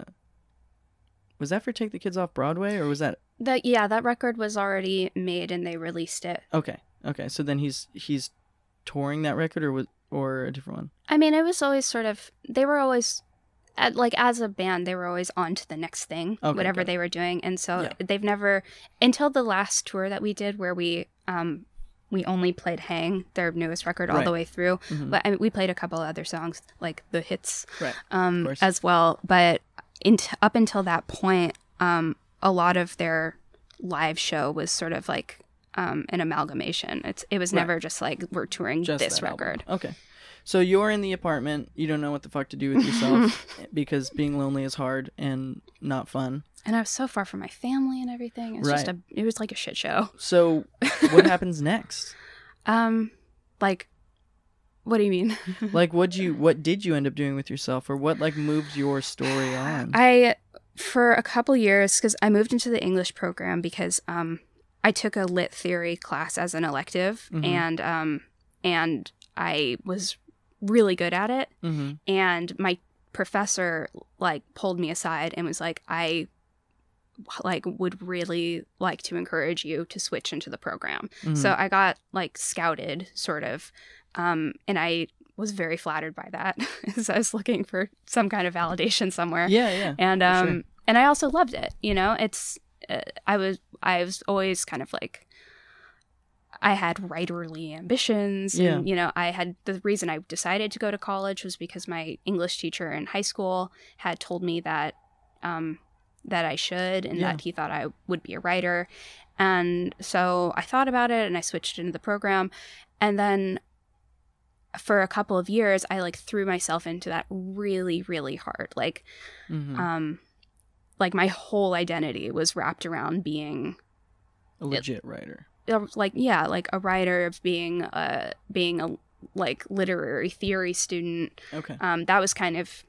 was that for Take the Kids Off Broadway or was that That yeah, that record was already made and they released it. okay. Okay. So then he's he's touring that record or was or a different one? I mean, it was always sort of they were always at, like as a band they were always on to the next thing Okay, whatever they were doing and so Yeah. they've never until the last tour that we did where we um we only played hang their newest record all Right. the way through Mhm. but I mean, we played a couple other songs like the hits Right. um as well but in up until that point um a lot of their live show was sort of like um an amalgamation it's it was Right. never just like we're touring Just this that album. record Okay. So you're in the apartment, you don't know what the fuck to do with yourself because being lonely is hard and not fun. and I was so far from my family and everything. It's just Right. a it was like a shit show. So what happens next? Um, like, what do you mean? Like what you what did you end up doing with yourself or what like moved your story on? I for a couple years because I moved into the English program because um I took a lit theory class as an elective Mhm. and um and I was really good at it mm-hmm. and my professor like pulled me aside and was like I like would really like to encourage you to switch into the program Mm-hmm. So I got like scouted, sort of, um, and I was very flattered by that, as I was looking for some kind of validation somewhere. Yeah, yeah. and um, sure. and I also loved it. You know, it's uh, I was I was always kind of like I had writerly ambitions. Yeah. And, you know, I had the reason I decided to go to college was because my English teacher in high school had told me that um, that I should and Yeah. that he thought I would be a writer. And so I thought about it and I switched into the program. And then for a couple of years, I like threw myself into that really, really hard. Like, Mhm. um, like my whole identity was wrapped around being a legit writer. Like yeah like a writer of being a being a like literary theory student Okay. um that was kind of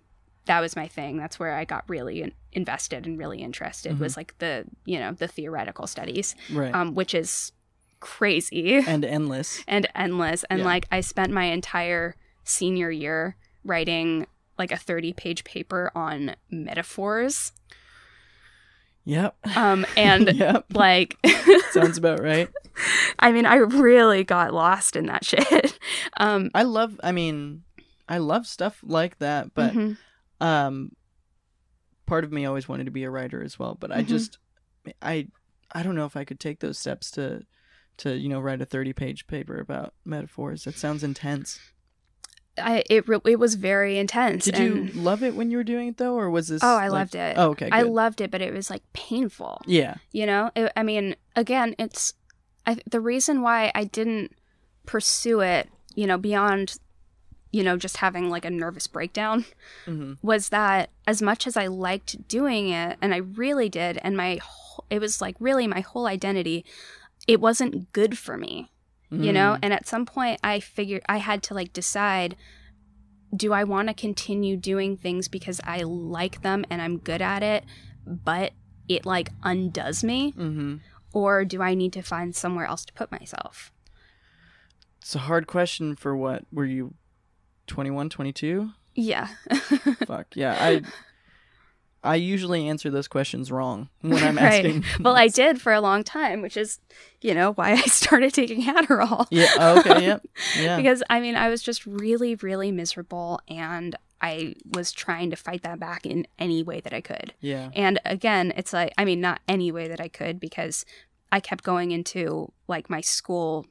that was my thing that's where i got really in- invested and really interested was like the you know the theoretical studies Right. um which is crazy and endless. and endless and Yeah. like i spent my entire senior year writing like a 30 page paper on metaphors Yep. um and yep. like Sounds about right. I mean, I really got lost in that shit. Um, I love I mean I love stuff like that, but mhm. um part of me always wanted to be a writer as well, but I Mhm. just I I don't know if I could take those steps to to you know write a 30 page paper about metaphors. That sounds intense. I it it was very intense. Did you love it when you were doing it though or was this Oh, I like- loved it. Oh, okay. Good. I loved it, but it was like painful. yeah. You know, it, I mean, again, it's I, the reason why I didn't pursue it. You know, beyond you know, just having like a nervous breakdown hmm was that as much as I liked doing it, and I really did, and my whole, it was like really my whole identity, it wasn't good for me, you know. And at some point, I figured I had to like decide: do I want to continue doing things because I like them and I'm good at it, but it like undoes me, hmm or do I need to find somewhere else to put myself? It's a hard question for what? Were you 21, 22? Yeah. Fuck. Yeah, I I usually answer those questions wrong when I'm Right. asking. well, I did for a long time, which is, you know, why I started taking Adderall. Yeah, oh, okay, yep. Yeah. because I mean, I was just really, really miserable, and I was trying to fight that back in any way that I could. yeah. And again, it's like, I mean, not any way that I could because I kept going into like my school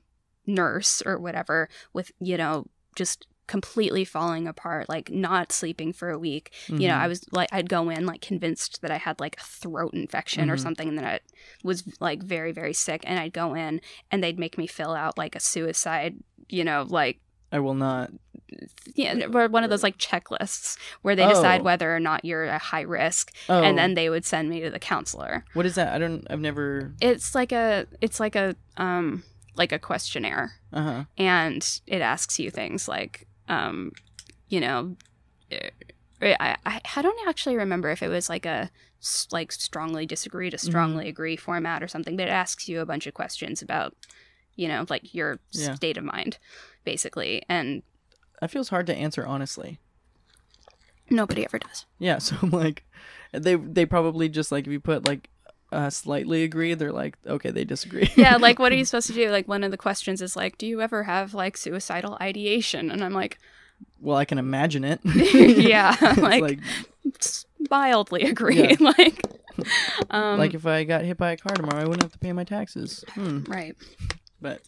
nurse or whatever with, you know, just completely falling apart, like not sleeping for a week. You know, Mhm. I was like, I'd go in like convinced that I had like a throat infection or Mhm. something and that I was like very, very sick. And I'd go in and they'd make me fill out like a suicide, you know, like, I will not. yeah, or one of those like checklists where they decide Oh. whether or not you're a high risk, Oh, and then they would send me to the counselor. what is that? I don't. I've never. It's like a, it's like a, um, like a questionnaire, Uh huh. and it asks you things like, um, you know, eh, I, I, I don't actually remember if it was like a like strongly disagree to strongly agree format or something, but it asks you a bunch of questions about, you know, like your Yeah. state of mind, basically, and That feels hard to answer honestly. nobody ever does. Yeah. So I'm like, they they probably just like if you put like uh, slightly agree, they're like okay, they disagree. yeah, like what are you supposed to do? Like one of the questions is like, do you ever have like suicidal ideation? And I'm like, well, I can imagine it. Yeah, like- like mildly agree. like, um, like if I got hit by a car tomorrow, I wouldn't have to pay my taxes. Hmm. right. But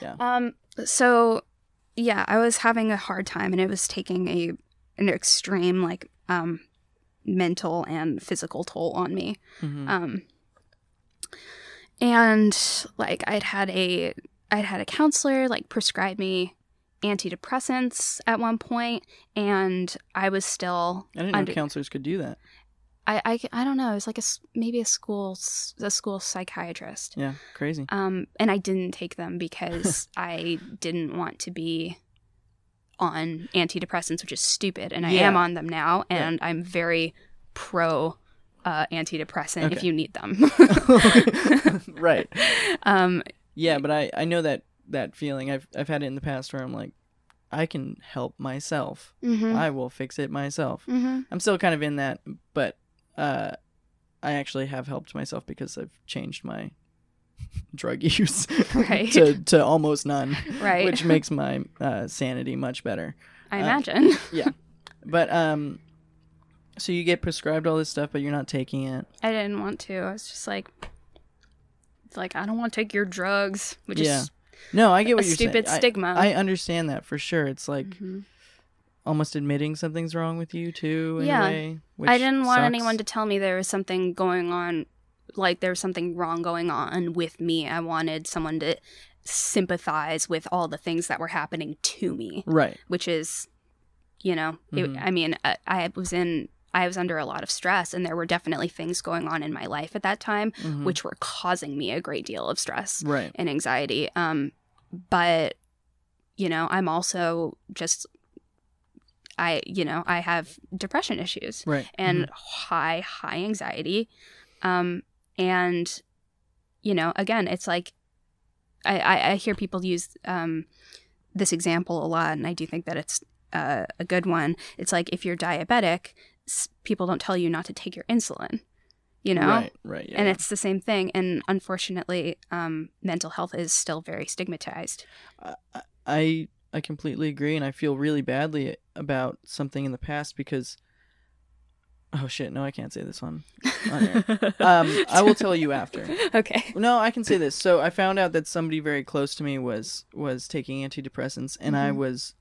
yeah. Um. So, yeah, I was having a hard time, and it was taking a an extreme like um mental and physical toll on me. mhm. Um. And like I'd had a I'd had a counselor like prescribe me antidepressants at one point, and I was still I didn't know counselors could do that. I, I, I don't know. It was like a maybe a school a school psychiatrist. Yeah, crazy. Um, and I didn't take them because I didn't want to be on antidepressants, which is stupid. And I am on them now, Yeah. and I'm very pro uh, antidepressant if you need them. right. um, Yeah, but I I know that that feeling. I've I've had it in the past where I'm like, I can help myself. mhm, I will fix it myself. mhm. I'm still kind of in that, but uh, I actually have helped myself because I've changed my drug use Right. to to almost none, Right. which makes my uh, sanity much better. I uh, yeah. But um, so you get prescribed all this stuff, but you're not taking it. I didn't want to. I was just like, it's like I don't want to take your drugs, which Yeah. is No, I get what you're stupid saying. I- stigma. I, understand that for sure. It's like Mhm. almost admitting something's wrong with you too. In Yeah. a way, which I didn't want sucks. anyone to tell me there was something going on, like there was something wrong going on with me. I wanted someone to sympathize with all the things that were happening to me, Right. which is, you know, it, Mhm. I mean, I, I was in. I was under a lot of stress, and there were definitely things going on in my life at that time, Mhm. which were causing me a great deal of stress Right. and anxiety. Um, but you know, I'm also just, I you know, I have depression issues Right. and high high anxiety um and you know again it's like I, I i hear people use um this example a lot and i do think that it's uh, a good one it's like if you're diabetic people don't tell you not to take your insulin you know Right. Right. Yeah. and it's the same thing and unfortunately um mental health is still very stigmatized I- I I completely agree, and I feel really badly about something in the past because. Oh shit! No, I can't say this one. on. Um, I will tell you after. okay No, I can say this. So I found out that somebody very close to me was was taking antidepressants, and I Mhm. was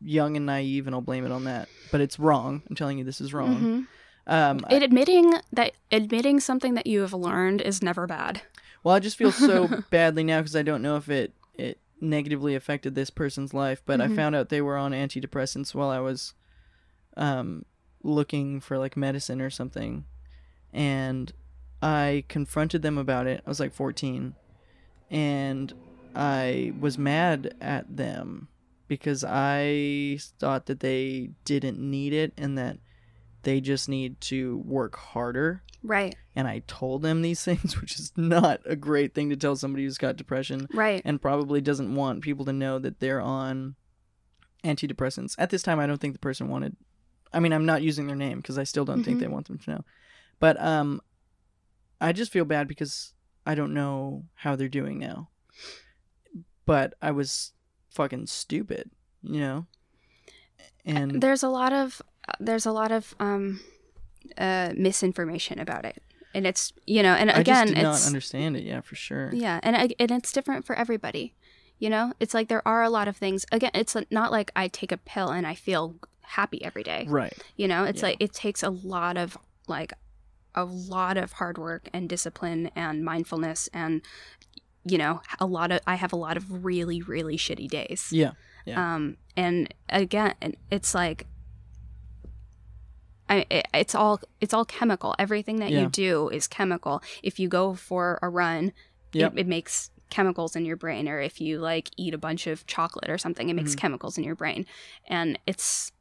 young and naive, and I'll blame it on that. But it's wrong. I'm telling you, this is wrong. Mhm. Um, it admitting that admitting something that you have learned is never bad well, I just feel so badly now because I don't know if it it negatively affected this person's life, but I Mhm. found out they were on antidepressants while I was um looking for like medicine or something. And I confronted them about it. I was like 14 and I was mad at them because I thought that they didn't need it and that they just need to work harder Right. and I told them these things, which is not a great thing to tell somebody who's got depression Right. and probably doesn't want people to know that they're on antidepressants. At this time, I don't think the person wanted. I mean, I'm not using their name because I still don't think Mhm. they want them to know. But um, I just feel bad because I don't know how they're doing now. But I was fucking stupid, you know. And there's a lot of there's a lot of um uh misinformation about it and it's you know and again, I again just did it's not understand it. Yeah, for sure. yeah and I- and it's different for everybody you know it's like there are a lot of things again it's not like i take a pill and i feel happy every day Right. you know it's Yeah. like it takes a lot of like a lot of hard work and discipline and mindfulness and you know a lot of i have a lot of really really shitty days Yeah. Yeah. um and again it's like I, it- it's all it's all chemical everything that Yeah. you do is chemical if you go for a run Yep. it, it makes chemicals in your brain or if you like eat a bunch of chocolate or something it makes Mhm. chemicals in your brain and it's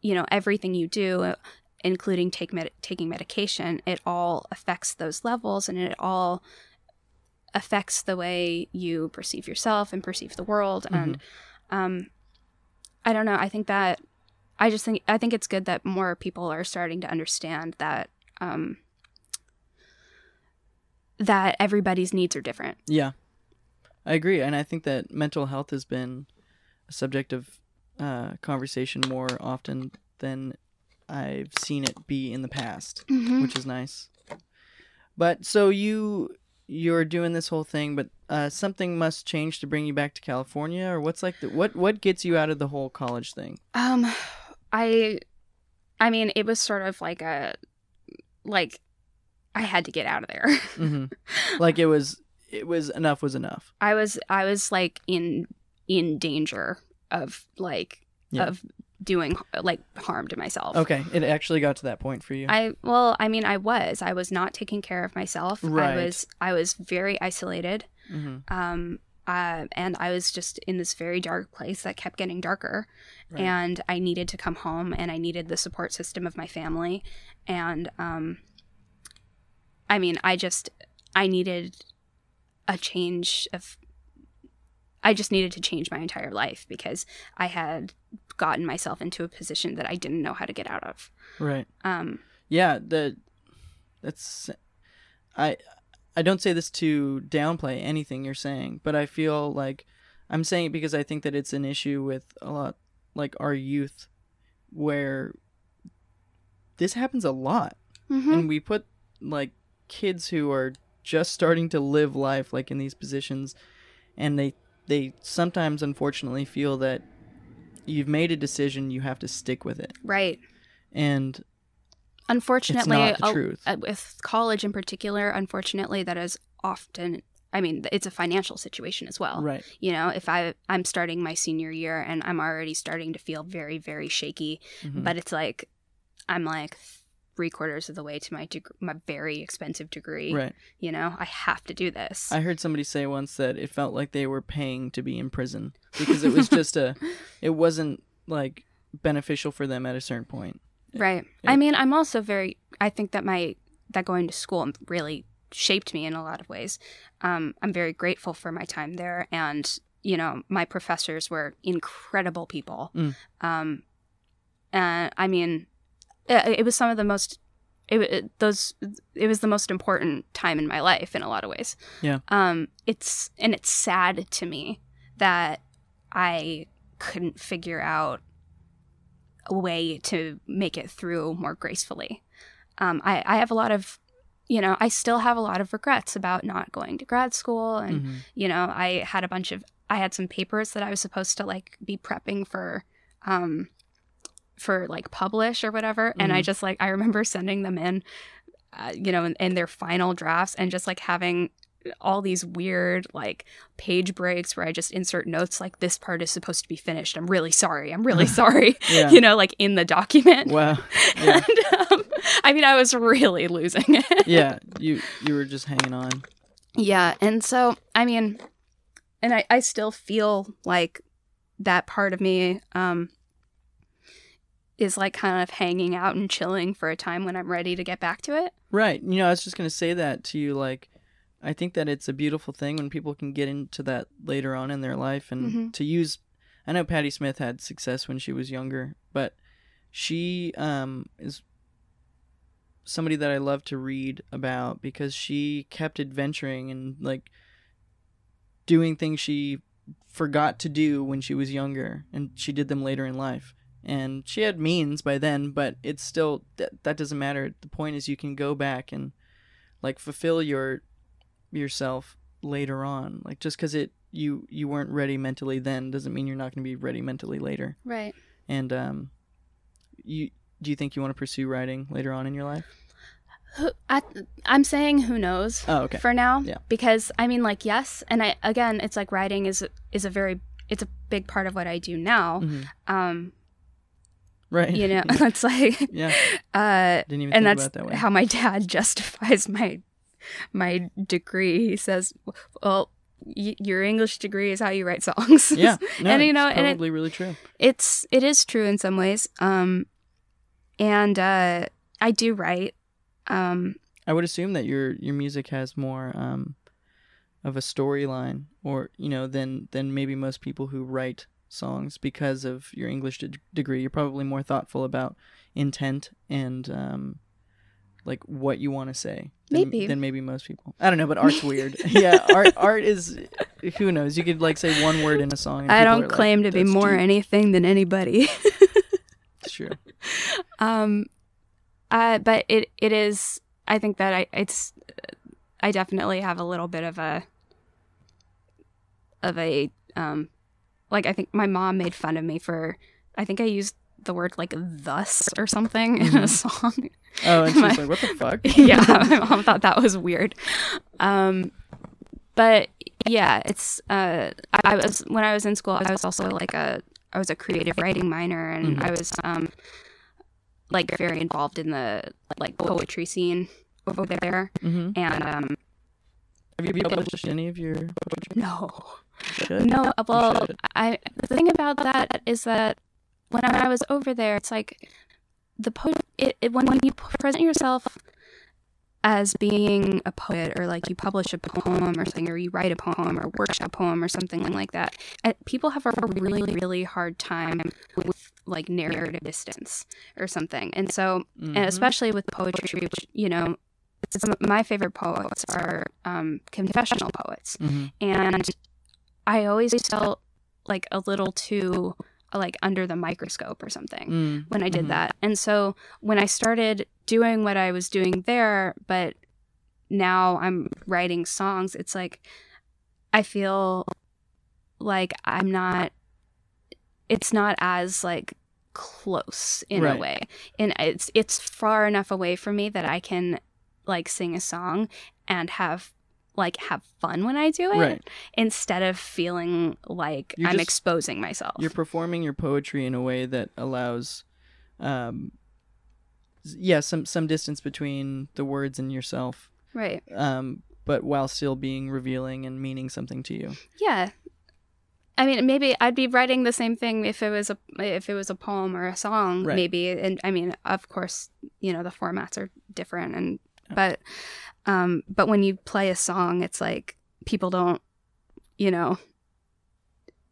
you know everything you do including take med- taking medication it all affects those levels and it all affects the way you perceive yourself and perceive the world. And um i don't know. I think that i just think i think it's good that more people are starting to understand that um that everybody's needs are different. Yeah, I agree, and I think that mental health has been a subject of uh, conversation more often than I've seen it be in the past, mm-hmm. which is nice. But so you you're doing this whole thing, but uh, something must change to bring you back to California, or what's like the, what what gets you out of the whole college thing? Um, I, I mean, it was sort of like a, like, I had to get out of there. hmm like it was it was enough was enough. I was, I was like in, in danger of like, Yeah. of doing like harm to myself. Okay, it actually got to that point for you. I well, I mean, I was, I was not taking care of myself. Right. I was, I was very isolated. hmm Um, uh, and I was just in this very dark place that kept getting darker. Right. And I needed to come home and I needed the support system of my family. And um, I mean, I just, I needed a change of, I just needed to change my entire life because I had gotten myself into a position that I didn't know how to get out of. Right. Um, Yeah, the that's I I don't say this to downplay anything you're saying, but I feel like I'm saying it because I think that it's an issue with a lot like our youth where this happens a lot mhm. and we put like kids who are just starting to live life like in these positions and they they sometimes unfortunately feel that you've made a decision you have to stick with it Right. and Unfortunately, it's not the truth. uh, with college in particular, unfortunately, that is often. I mean, it's a financial situation as well. right You know, if I I'm starting my senior year and I'm already starting to feel very very shaky, Mhm. but it's like I'm like three quarters of the way to my deg- my very expensive degree. right You know, I have to do this. I heard somebody say once that it felt like they were paying to be in prison because it was just a, it wasn't like beneficial for them at a certain point. Right. Yeah. I mean, I'm also very. I think that my that going to school really shaped me in a lot of ways. Um, I'm very grateful for my time there, and you know, my professors were incredible people. Mm. Um, and I mean, it, was some of the most. It, it those it was the most important time in my life in a lot of ways. Yeah. Um. It's and it's sad to me that I couldn't figure out a way to make it through more gracefully. Um, I, I have a lot of, you know, I still have a lot of regrets about not going to grad school. And, Mhm. you know, I had a bunch of, I had some papers that I was supposed to like be prepping for, um, for like publish or whatever. And I Mhm. just like, I remember sending them in, uh, you know, in, in their final drafts and just like having all these weird like page breaks where I just insert notes like this part is supposed to be finished. I'm really sorry. I'm really sorry. Yeah. You know, like in the document. Wow. Yeah. And, um, I mean, I was really losing it. yeah. You you were just hanging on. Yeah. And so, I mean, and I, I still feel like that part of me um, is like kind of hanging out and chilling for a time when I'm ready to get back to it. Right. You know, I was just gonna say that to you. Like, I think that it's a beautiful thing when people can get into that later on in their life and Mhm. to use. I know Patti Smith had success when she was younger, but she um, is somebody that I love to read about because she kept adventuring and like doing things she forgot to do when she was younger and she did them later in life and she had means by then but it's still that, that doesn't matter the point is you can go back and like fulfill your yourself later on like just because it you you weren't ready mentally then doesn't mean you're not going to be ready mentally later Right. and um you do you think you want to pursue writing later on in your life I, I'm saying who knows oh okay for now. Yeah. Because I mean, like, yes, and I again, it's like writing is is a very it's a big part of what I do now. Mhm. Um, right you know, yeah. it's like yeah uh, didn't even and think that's that way how my dad justifies my my degree. He says, "Well, y- your English degree is how you write songs." yeah no, And, you know, it's and it- probably really true it's it is true in some ways. Um, and uh, I do write. Um, I would assume that your your music has more um, of a storyline, or you know, than than maybe most people who write songs because of your English de- degree. You're probably more thoughtful about intent and um, like what you want to say. Than, Maybe. than maybe most people. I don't know, but art's weird. yeah, art art is who knows. You could like say one word in a song. And I don't are like, claim to be more deep." anything than anybody. It's true. um, uh, but it it is. I think that I it's. I definitely have a little bit of a. Of a um, like I think my mom made fun of me for. I think I used the word like thus or something in a Mhm. song. Oh, and she's My- like, "What the fuck?" yeah, my mom thought that was weird. Um, but yeah, it's uh, I was when I was in school, I was also like a I was a creative writing minor, and Mhm. I was um, like very involved in the like poetry scene over there, hmm and um, Have you published any of your poetry? no, Should. no, well. I the thing about that is that when I was over there, it's like the poet. It, it when you present yourself as being a poet, or like you publish a poem or something, or you write a poem or workshop poem or something like that, people have a really really hard time with like narrative distance or something, and so Mhm. and especially with poetry, which you know. Some of my favorite poets are um, confessional poets, Mhm. and I always felt like a little too like under the microscope or something Mm, when I did mhm. that. And so when I started doing what I was doing there, but now I'm writing songs, it's like I feel like I'm not it's not as like close in Right. a way. And it's it's far enough away from me that I can like sing a song and have like have fun when I do it Right. instead of feeling like You're I'm just- exposing myself. You're performing your poetry in a way that allows, um, yeah, some some distance between the words and yourself, right. um, but while still being revealing and meaning something to you. Yeah. I mean, maybe I'd be writing the same thing if it was a if it was a poem or a song, Right. maybe. And I mean, of course, you know, the formats are different, and. But um, but when you play a song, it's like people don't, you know,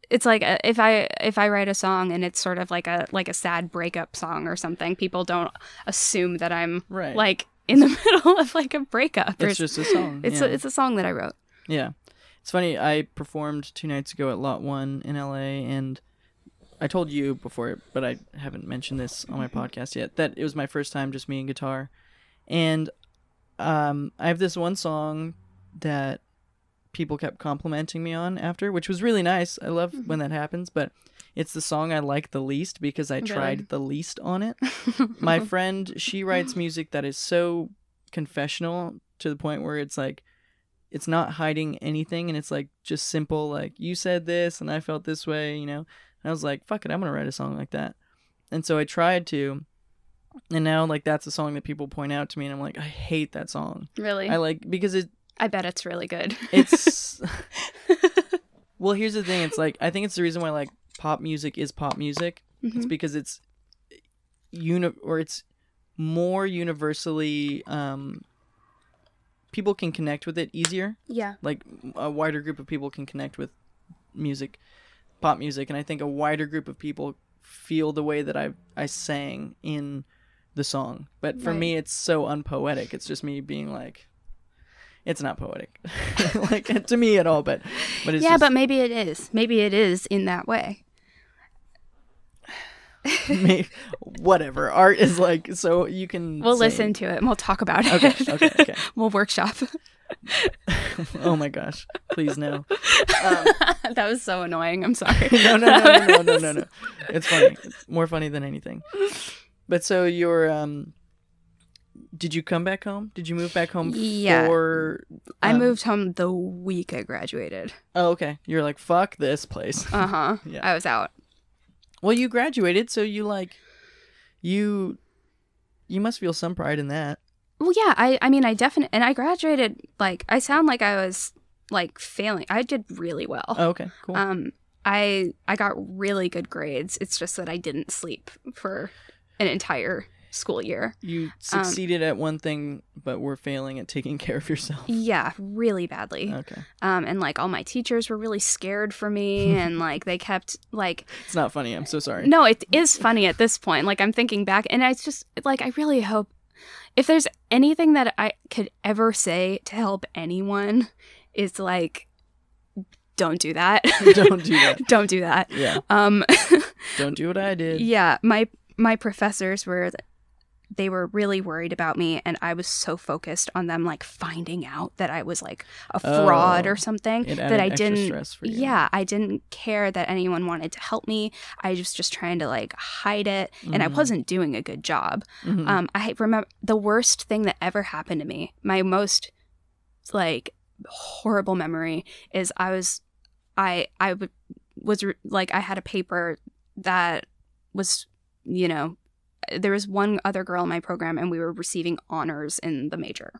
it's like uh, if I if I write a song and it's sort of like a like a sad breakup song or something, people don't assume that I'm Right. like in the middle of like a breakup. it's just a song. it's yeah. a, it's a song that I wrote. Yeah. It's funny, I performed two nights ago at Lot 1 in LA, and I told you before, but I haven't mentioned this on my podcast yet, that it was my first time just me and guitar. And um, I have this one song that people kept complimenting me on after, which was really nice. I love when that happens, but it's the song I like the least because I Really? tried the least on it. my friend she writes music that is so confessional to the point where it's like it's not hiding anything and it's like just simple like you said this and I felt this way, you know. And I was like, fuck it, I'm going to write a song like that. And so I tried to and now like that's a song that people point out to me and I'm like, I hate that song. Really? I like because it I bet it's really good. it's well, here's the thing, it's like I think it's the reason why like pop music is pop music. It's Mhm. because it's uni or it's more universally um people can connect with it easier yeah. like a wider group of people can connect with music pop music and i think a wider group of people feel the way that i i sang in the song but for Right. me it's so unpoetic it's just me being like it's not poetic like to me at all but but it's yeah, just, but maybe it is. Maybe it is in that way. may- whatever art is like so you can We'll say- listen to it and we'll talk about it. Okay, okay, okay. we'll workshop. oh my gosh please no that was so annoying. I'm sorry. no, no, no, no, no, no, no, no. It's funny. It's more funny than anything. But so you're um did you come back home? Did you move back home Yeah. for I um, moved home the week I graduated. Oh, okay. You're like fuck this place. Uh huh. Yeah. I was out. Well, you graduated, so you like you you must feel some pride in that. Well, yeah. I I mean, I definitely and I graduated like I sound like I was like failing. I did really well. Oh, okay. Cool. Um, I I got really good grades. It's just that I didn't sleep for an entire school year. you um, succeeded at one thing but were failing at taking care of yourself. Yeah, really badly. Okay. Um, and like all my teachers were really scared for me, and like they kept like It's not funny. I'm so sorry. no, it is funny at this point. Like I'm thinking back, and I just like I really hope if there's anything that I could ever say to help anyone is like don't do that. Don't do that. don't do that. Yeah. Um Don't do what I did. yeah, my my professors were they were really worried about me and I was so focused on them like finding out that I was like a fraud Oh, or something It that I didn't stress for you. yeah, I didn't care that anyone wanted to help me. I was just trying to like hide it and I Mhm. wasn't doing a good job. Mhm. Um I remember the worst thing that ever happened to me. My most like horrible memory is I was I I w- was re- like I had a paper that was you know there was one other girl in my program and we were receiving honors in the major.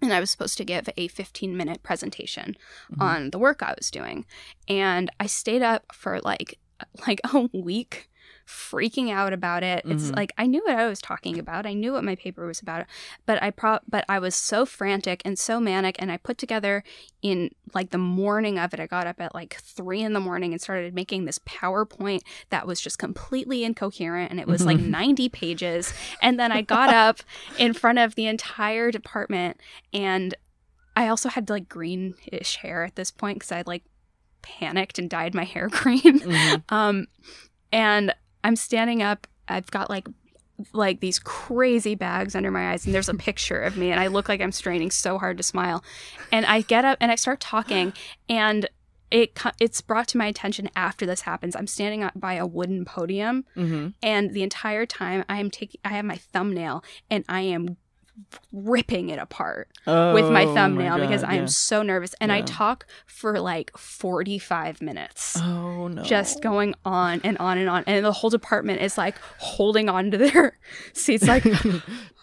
And I was supposed to give a 15 minute presentation Mhm. on the work I was doing. And I stayed up for like like a week freaking out about it. It's Mhm. like I knew what I was talking about. I knew what my paper was about. But I pro but I was so frantic and so manic and I put together in like the morning of it. I got up at like three in the morning and started making this PowerPoint that was just completely incoherent and it was like Mhm. 90 pages. And then I got up in front of the entire department and I also had like greenish hair at this point because I like panicked and dyed my hair green. Mhm. Um, and I'm standing up. I've got like like these crazy bags under my eyes, and there's a picture of me, and I look like I'm straining so hard to smile. And I get up and I start talking, and it it's brought to my attention after this happens. I'm standing up by a wooden podium, Mhm. and the entire time I am taking I have my thumbnail, and I am ripping it apart with my Oh thumbnail because God, I am yeah. so nervous, and I talk for like 45 minutes Oh no. just going on and on and on. And the whole department is like holding on to their seats, like,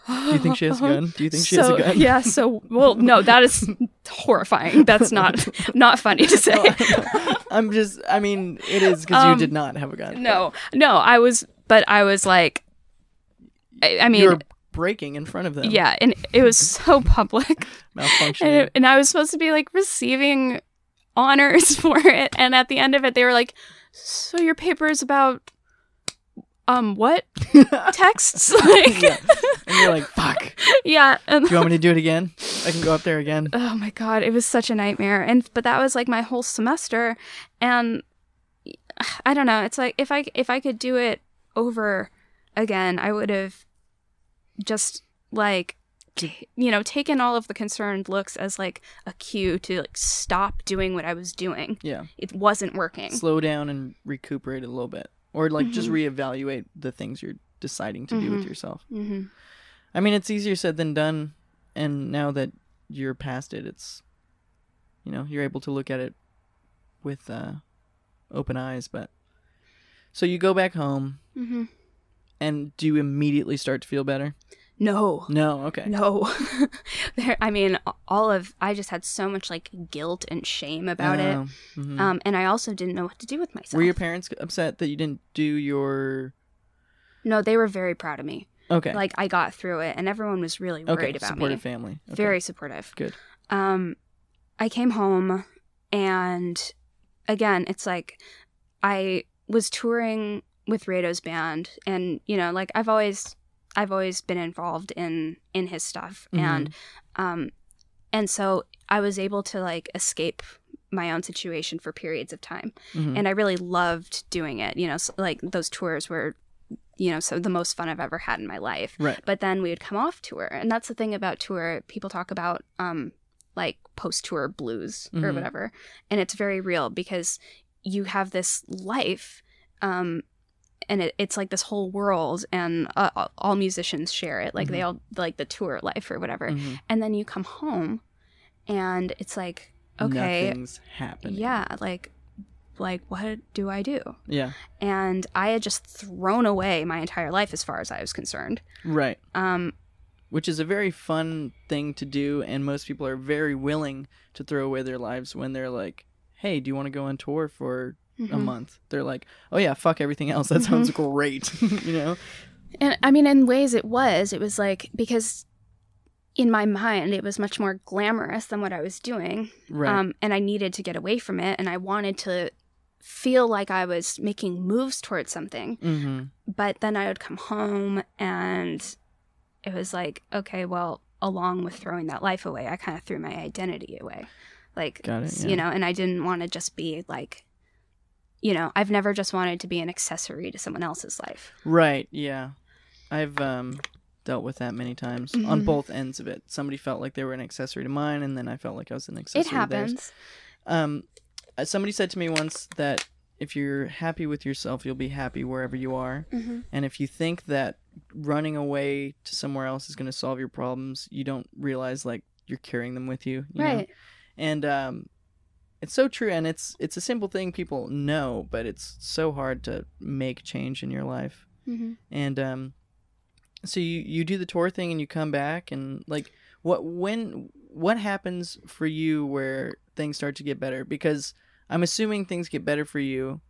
Do you think she has a gun? Do you think she so, has a gun? Yeah, so, well, no, that is horrifying. That's not not funny to say. I'm just. I mean, it is because you Um, did not have a gun. no, no, I was, but I was like, I, I mean, you were breaking in front of them. yeah, and it was so public. malfunctioning. and, it- and I was supposed to be like receiving honors for it, and at the end of it, they were like, "So your paper is about um what texts?" like, yeah. And you're like, fuck. yeah, and Do you want me to do it again? I can go up there again. oh my god, it was such a nightmare. And but that was like my whole semester, and I don't know. It's like if I if I could do it over again, I would have just like t- you know taken all of the concerned looks as like a cue to like stop doing what I was doing. Yeah. It wasn't working. Slow down and recuperate a little bit, or like just Mhm. reevaluate the things you're deciding to do with Mhm. yourself. hmm I mean, it's easier said than done, and now that you're past it, it's you know you're able to look at it with uh, open eyes. But so you go back home, hmm and do you immediately start to feel better? No. No. Okay. No. there, I mean, all of, I just had so much like guilt and shame about it. Oh, mhm. Um, and I also didn't know what to do with myself. Were your parents upset that you didn't do your? no, they were very proud of me. Okay. Like, I got through it, and everyone was really okay. worried about Supportive me. family. Okay. Very supportive. Good. Um, I came home, and again, it's like I was touring with Rado's band, and you know, like I've always, I've always been involved in in his stuff, Mhm. and um, and so I was able to like escape my own situation for periods of time, Mhm. and I really loved doing it. You know, so, like those tours were, you know, so the most fun I've ever had in my life Right. but then we would come off tour and that's the thing about tour people talk about um like post tour blues or Mhm. whatever and it's very real because you have this life um and it, it's like this whole world and uh, all musicians share it like they all like the tour life or whatever Mhm. and then you come home and it's like okay Nothing's happening. yeah like like what do i do Yeah. and i had just thrown away my entire life as far as i was concerned Right. um Which is a very fun thing to do, and most people are very willing to throw away their lives when they're like, "Hey, do you want to go on tour for a mhm. month?" They're like, "Oh yeah, fuck everything else. That sounds great." you know. And I mean, in ways it was. It was like, because in my mind, it was much more glamorous than what I was doing. Right. Um, and I needed to get away from it. And I wanted to feel like I was making moves towards something. mm-hmm. But then I would come home and it was like, okay, well, along with throwing that life away, I kind of threw my identity away. Like, Got it, yeah. you know, and I didn't want to just be like, you know, I've never just wanted to be an accessory to someone else's life. Right. Yeah. I've um dealt with that many times on Mhm. both ends of it. Somebody felt like they were an accessory to mine, and then I felt like I was an accessory. It happens. Um, uh, somebody said to me once that if you're happy with yourself, you'll be happy wherever you are. Mm-hmm. And if you think that running away to somewhere else is going to solve your problems, you don't realize like you're carrying them with you. you know? Right. And um, it's so true, and it's it's a simple thing people know, but it's so hard to make change in your life. Mm-hmm. And um, so you you do the tour thing, and you come back, and like what when what happens for you where things start to get better? Because I'm assuming things get better for you.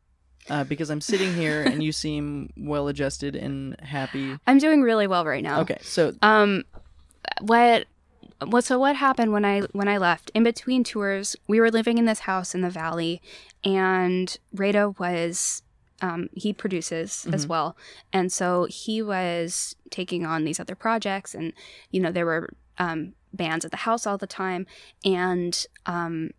Uh, because I'm sitting here and you seem well adjusted and happy. I'm doing really well right now. Okay, so Um, what, what? So what happened when I when I left? In between tours, we were living in this house in the valley, and Rado was. Um, he produces as Mhm. well, and so he was taking on these other projects, and you know there were um, bands at the house all the time, and um,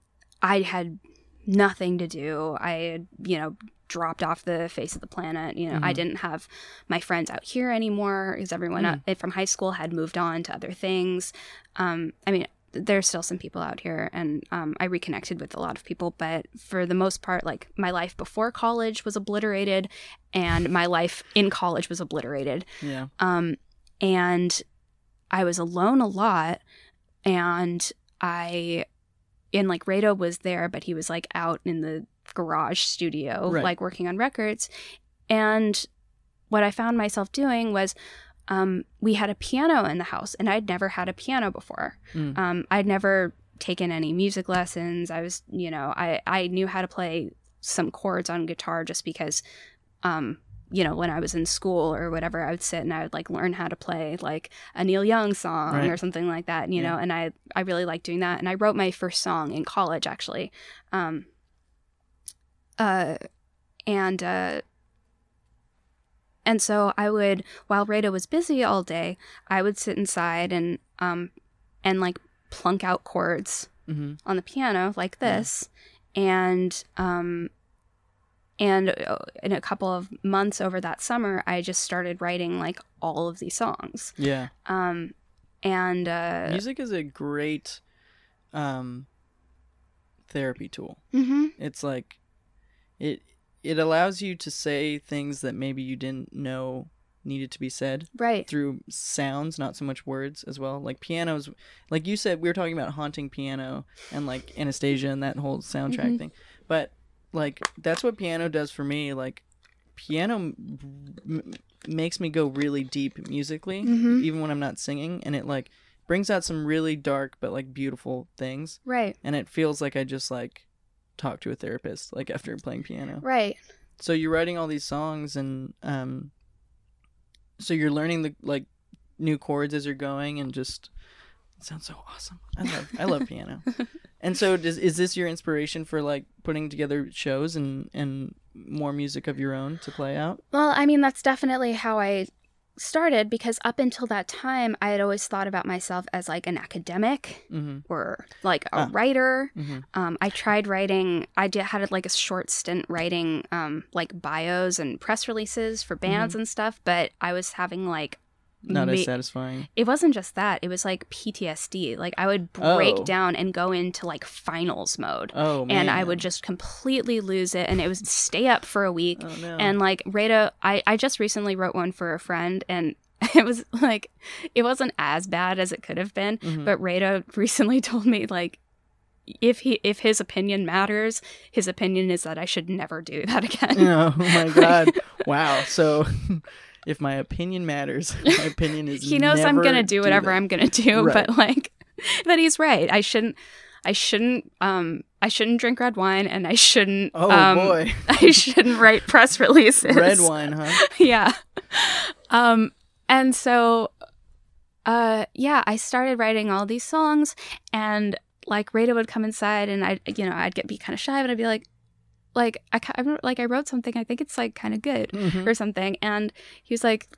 I had nothing to do. I had you know dropped off the face of the planet. You know, I Mhm. didn't have my friends out here anymore because everyone Mm. uh, from high school had moved on to other things. Um, I mean, there's still some people out here, and um, I reconnected with a lot of people, but for the most part, like my life before college was obliterated, and my life in college was obliterated. yeah, Um, and I was alone a lot, and I, and like Rado was there, but he was like out in the garage studio, Right. like working on records. And what I found myself doing was, um, we had a piano in the house, and I'd never had a piano before. Mm. Um, I'd never taken any music lessons. I was, you know, I I knew how to play some chords on guitar just because, um, you know, when I was in school or whatever, I would sit and I would like learn how to play like a Neil Young song Right. or something like that, you Yeah. know. And I I really liked doing that. And I wrote my first song in college actually, um, uh, and uh, and so I would while Rado was busy all day, I would sit inside and um and like plunk out chords hmm on the piano like Yeah. this and um and uh, in a couple of months over that summer i just started writing like all of these songs yeah. um and uh Music is a great um, therapy tool. mhm. It's like it it allows you to say things that maybe you didn't know needed to be said Right. through sounds, not so much words as well. Like pianos, like you said, we were talking about haunting piano and like Anastasia and that whole soundtrack Mhm. thing. But like that's what piano does for me. Like piano m- makes me go really deep musically, Mhm. even when I'm not singing, and it like brings out some really dark but like beautiful things. Right. And it feels like I just like talk to a therapist like after playing piano. Right. so you're writing all these songs and um so you're learning the like new chords as you're going and just it sounds so awesome. I love i love piano. And so does is this your inspiration for like putting together shows and and more music of your own to play out? Well, I mean, that's definitely how I started because up until that time, I had always thought about myself as like an academic mm-hmm or like a Ah. writer. mm-hmm Um, I tried writing. I did had like a short stint writing um, like bios and press releases for bands and stuff, but I was having like not ma- as satisfying it wasn't just that. It was like PTSD. Like I would break Oh. down and go into like finals mode. oh man And I would just completely lose it, and it would stay up for a week. oh no And like Rado, I, I just recently wrote one for a friend, and it was like, it wasn't as bad as it could have been. Mhm. But Rado recently told me like, if he if his opinion matters, his opinion is that I should never do that again. oh my god wow so if my opinion matters my opinion is he knows I'm gonna do whatever that. I'm gonna do, Right. but like, but he's right. I shouldn't. I shouldn't. Um. I shouldn't drink red wine, and I shouldn't. oh um, boy I shouldn't write press releases. red wine huh yeah. Um and so uh yeah, I started writing all these songs and like Rado would come inside and I you know, I'd get be kind of shy but I'd be like like I I remember, like I wrote something I think it's like kind of good Mhm. or something and he was like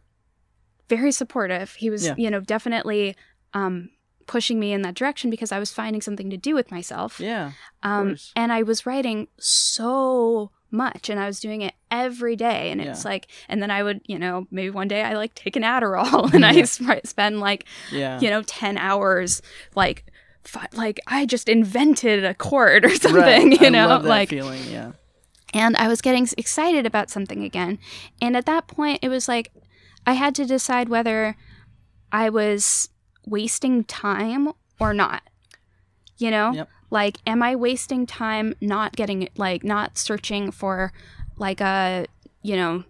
very supportive. He was Yeah. you know definitely um pushing me in that direction because I was finding something to do with myself. yeah Um, and I was writing so much and I was doing it every day. And it's Yeah. like, and then I would, you know, maybe one day I like take an Adderall and Yeah. I sp- spend like, yeah you know, 10 hours like, like I just invented a chord or something, Right. you know, like, feeling yeah and I was getting excited about something again. And at that point, it was like I had to decide whether I was wasting time or not. You know? Yep. Like, am I wasting time not getting, like, not searching for, like, a, you know,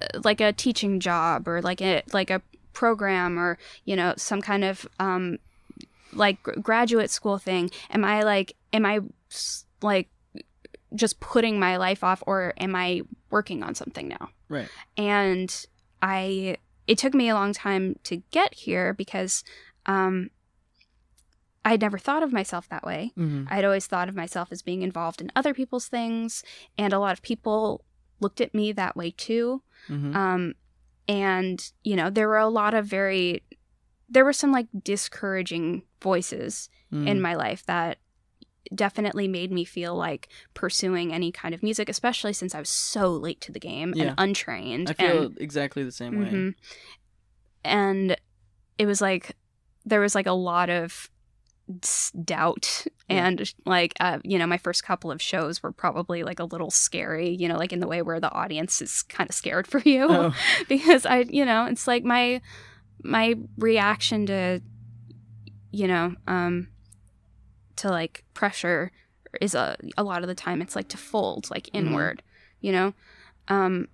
uh, like a teaching job or like a, like a program or, you know, some kind of, um, like graduate school thing? Am I, like, am I, like, just putting my life off or am I working on something now? right And I it took me a long time to get here because um I'd never thought of myself that way. hmm I'd always thought of myself as being involved in other people's things and a lot of people looked at me that way too. hmm Um and you know, there were a lot of very there were some like discouraging voices Mm-hmm. in my life that definitely made me feel like pursuing any kind of music, especially since I was so late to the game Yeah. and untrained. I feel and, exactly the same way. Mhm. And it was like there was like a lot of doubt Yeah. and like uh, you know my first couple of shows were probably like a little scary you know like in the way where the audience is kind of scared for you Oh, because I, you know, it's like my my reaction to, you know, um, to like pressure is a a lot of the time it's like to fold like inward, you know, um,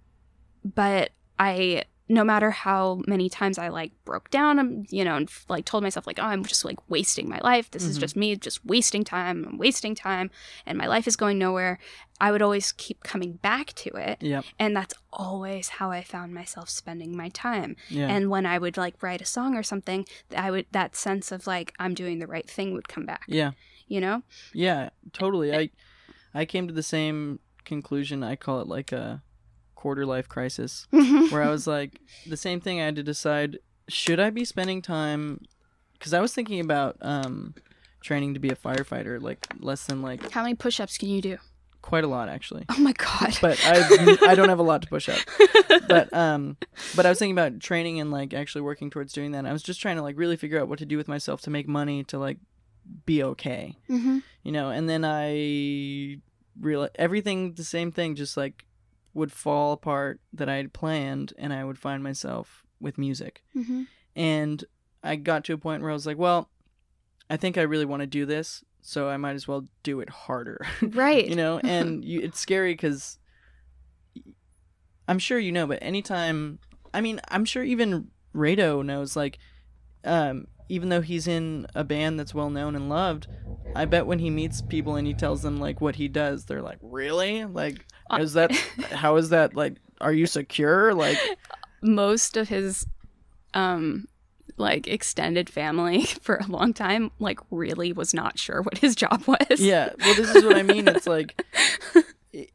but I no matter how many times I like broke down, um, you know, and like told myself like, oh, I'm just like wasting my life. This is Mhm. just me, just wasting time. I'm wasting time, and my life is going nowhere. I would always keep coming back to it yep. and that's always how i found myself spending my time Yeah. and when i would like write a song or something i would that sense of like i'm doing the right thing would come back yeah. You know Yeah. Totally. I I came to the same conclusion. I call it like a quarter life crisis, where I was like the same thing. I had to decide: should I be spending time? Because I was thinking about um, training to be a firefighter, like less than like how many push-ups can you do quite a lot actually. oh my god But I I don't have a lot to push up. but um but i was thinking about training and like actually working towards doing that i was just trying to like really figure out what to do with myself to make money to like be okay hmm you know and then i realized everything the same thing just like would fall apart that I had planned, and I would find myself with music. hmm And I got to a point where I was like, well, I think I really want to do this, so I might as well do it harder. Right. you know, and you, it's scary because I'm sure you know, but anytime, I mean, I'm sure even Rado knows, like, um, even though he's in a band that's well known and loved, I bet when he meets people and he tells them like what he does, they're like, "Really? Like, Uh, is that how is that like? Are you secure? Like, Most of his, um, like extended family for a long time, like really was not sure what his job was. yeah. Well, this is what I mean. It's like it,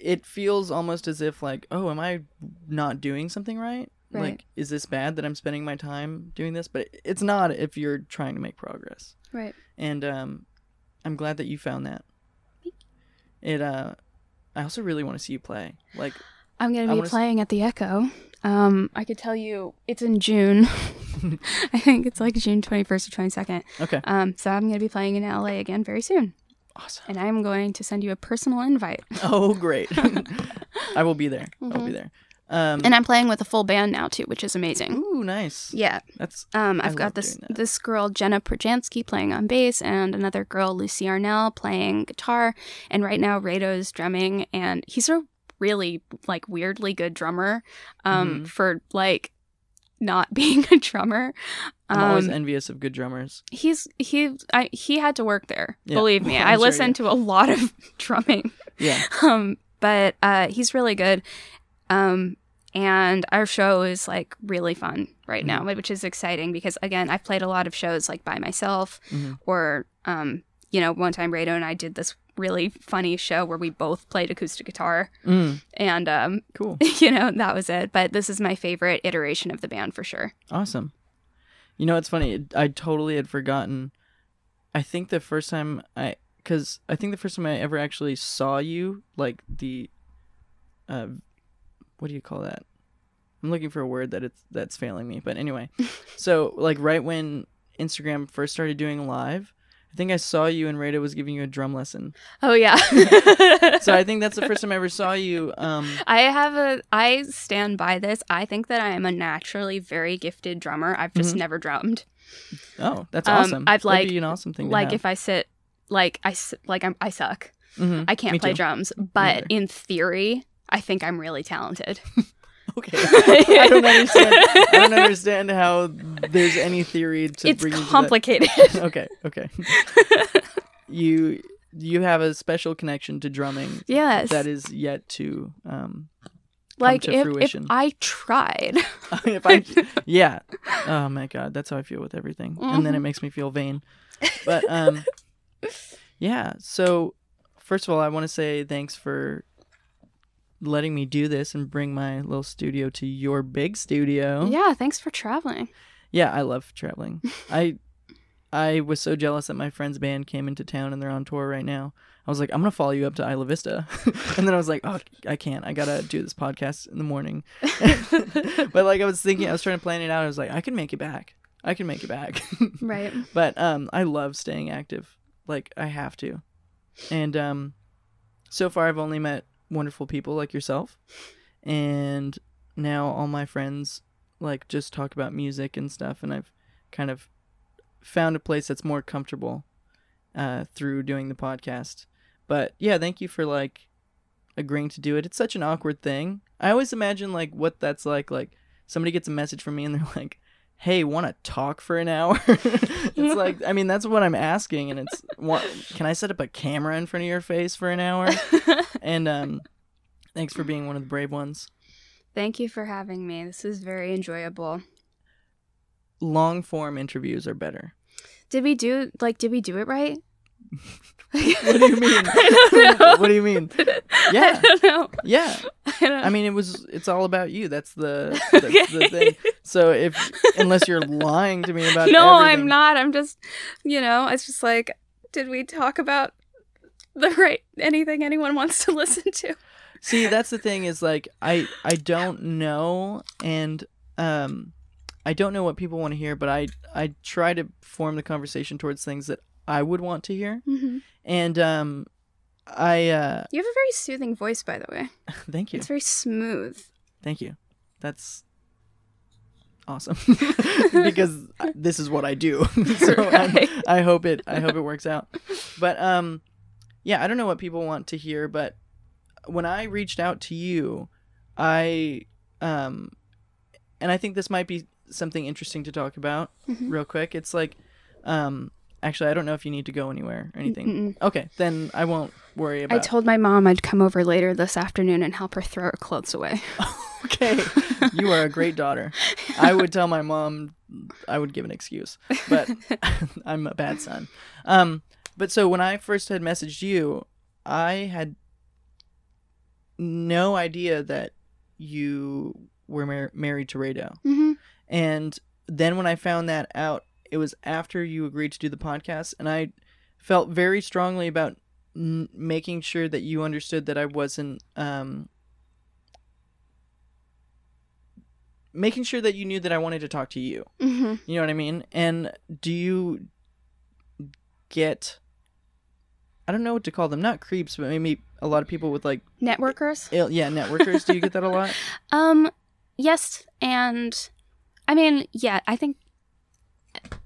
it feels almost as if like, oh, am I not doing something right? Right. Like, is this bad that I'm spending my time doing this? But it's not if you're trying to make progress. Right. And um, I'm glad that you found that. It. Uh, I also really want to see you play. Like, I'm gonna be wanna s- playing at the Echo. Um, I could tell you it's in June. I think it's like June 21st or 22nd. okay, Um, so I'm gonna be playing in LA again very soon, awesome. and I'm going to send you a personal invite. Oh, great. I will be there. I'll Mhm. be there. Um, And I'm playing with a full band now too, which is amazing. ooh, nice. Yeah. That's Um, I I've love got this this girl Jenna Projansky playing on bass, and another girl Lucy Arnell playing guitar. And right now Rado's drumming, and he's a really like weirdly good drummer. Um, Mhm. for like not being a drummer. I'm always Um, envious of good drummers. he's he I, he had to work there. Yeah. Believe me, I'm I sure, listened to a lot of drumming. Yeah. Um, but uh, he's really good. Um, and our show is like really fun right now, which is exciting because again, I've played a lot of shows like by myself, Mhm. or um, you know, one time Rado and I did this really funny show where we both played acoustic guitar, Mm, and um, cool. you know, that was it. But this is my favorite iteration of the band for sure. Awesome. You know, it's funny. I totally had forgotten. I think the first time I, because I think the first time I ever actually saw you, like the, uh, what do you call that? I'm looking for a word that it's that's failing me. But anyway, so like right when Instagram first started doing live, I think I saw you and Rado was giving you a drum lesson. Oh yeah. So I think that's the first time I ever saw you. Um, I have a I stand by this. I think that I am a naturally very gifted drummer. I've just Mhm. never drummed. oh, that's Um, awesome. I've, That'd like- be an awesome thing. Like have. if I sit like I like I'm, I suck. Mhm. I can't Me play too. drums, but in theory, I think I'm really talented. Okay. I don't understand. I don't understand how there's any theory to it's bring that- complicated. Okay, okay. you you have a special connection to drumming yes. that is yet to um like if, if. I tried. if I yeah. Oh my god, that's how I feel with everything. And then it Mhm. makes me feel vain. But um yeah, so first of all, I want to say thanks for letting me do this and bring my little studio to your big studio. yeah, thanks for traveling. Yeah, I love traveling. I I was so jealous that my friend's band came into town and they're on tour right now. I was like, I'm gonna follow you up to Isla Vista, and then I was like, oh, I can't. I gotta do this podcast in the morning. but like, I was thinking, I was trying to plan it out. I was like, I can make it back. I can make it back. Right. but um, I love staying active. Like I have to, and um, so far I've only met wonderful people like yourself, and now all my friends like just talk about music and stuff, and I've kind of found a place that's more comfortable uh, through doing the podcast. But yeah, thank you for like agreeing to do it. It's such an awkward thing. I always imagine like what that's like. Like somebody gets a message from me and they're like, "Hey, want to talk for an hour?" it's like, I mean, that's what I'm asking, and it's, what, can I set up a camera in front of your face for an hour? And um, thanks for being one of the brave ones. Thank you for having me. This is very enjoyable. Long form interviews are better. Did we do like did we do it right? What do you mean? I what do you mean? I Yeah. don't know. Yeah, I I mean, it was. It's all about you. That's the that's the thing. So if unless you're lying to me about no, everything- I'm not. I'm just, you know, it's just like, did we talk about the right anything anyone wants to listen to? See, that's the thing is like I I don't know and um I don't know what people want to hear, but I I try to form the conversation towards things that I would want to hear. Mm-hmm. And um I uh You have a very soothing voice, by the way. thank you. It's very smooth. Thank you. That's awesome because this is what I do. so I'm- Right. I hope it I hope it works out. But um yeah, I don't know what people want to hear, but when I reached out to you, I um and I think this might be something interesting to talk about Mhm. real quick. It's like um actually I don't know if you need to go anywhere or anything. Mm-mm. Okay, then I won't worry about. It. I told my mom I'd come over later this afternoon and help her throw her clothes away. Okay. You are a great daughter. I would tell my mom I would give an excuse, but I'm a bad son. Um, but so when I first had messaged you, I had no idea that you were mar- married to Rado. hmm And then when I found that out, it was after you agreed to do the podcast, and I felt very strongly about n- making sure that you understood that I wasn't um, making sure that you knew that I wanted to talk to you. hmm You know what I mean? And do you get I don't know what to call them, not creeps, but maybe a lot of people with like Networkers? ill, yeah, networkers. do you get that a lot? Um, yes, and I mean, yeah, I think,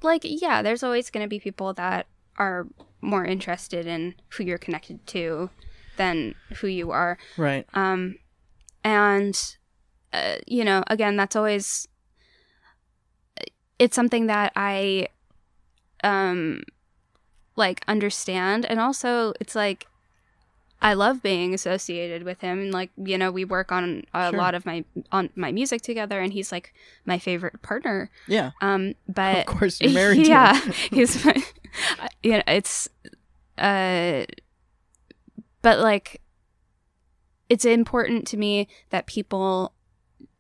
like, yeah, there's always going to be people that are more interested in who you're connected to than who you are. Right. Um, and, uh, you know, again, that's always, it's something that I, um, like understand. And also, it's like, I love being associated with him. And like, you know, we work on a Sure. lot of my, on my music together and he's like my favorite partner. Yeah. Um, but of course you're married yeah, him. he's my, you know, it's, uh, but like, it's important to me that people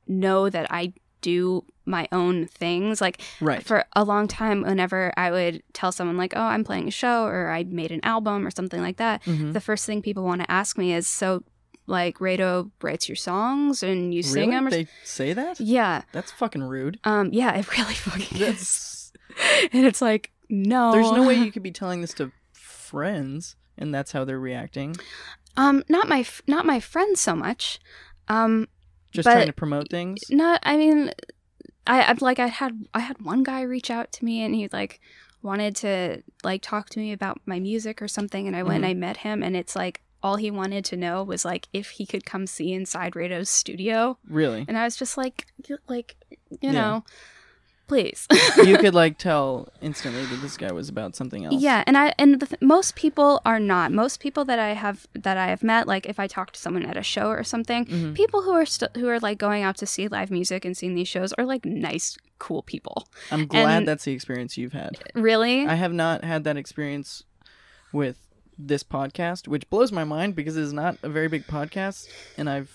know that I do my own things. Like Right. for a long time, whenever I would tell someone like, "Oh, I'm playing a show," or "I made an album," or something like that, Mhm. the first thing people want to ask me is, "So, like, Rado writes your songs and you sing Really? them?" Or They say that? yeah, That's fucking rude. um, yeah, it really fucking is. That's and it's like, no, There's no way you could be telling this to friends and that's how they're reacting. Um, not my f- not my friends so much. Um, Just But- trying to promote things. not. I mean, I I'd like I had I had one guy reach out to me and he like wanted to like talk to me about my music or something, and I went and mm-hmm. I met him, and it's like all he wanted to know was like if he could come see inside Rado's studio, Really. and I was just like, like you Yeah. know, please. you could like tell instantly that this guy was about something else. Yeah, and I and the th- most people are not. Most people that I have that I have met, like if I talk to someone at a show or something, Mhm. people who are still who are like going out to see live music and seeing these shows are like nice, cool people. I'm glad And- that's the experience you've had. Really? I have not had that experience with this podcast, which blows my mind because it is not a very big podcast and I've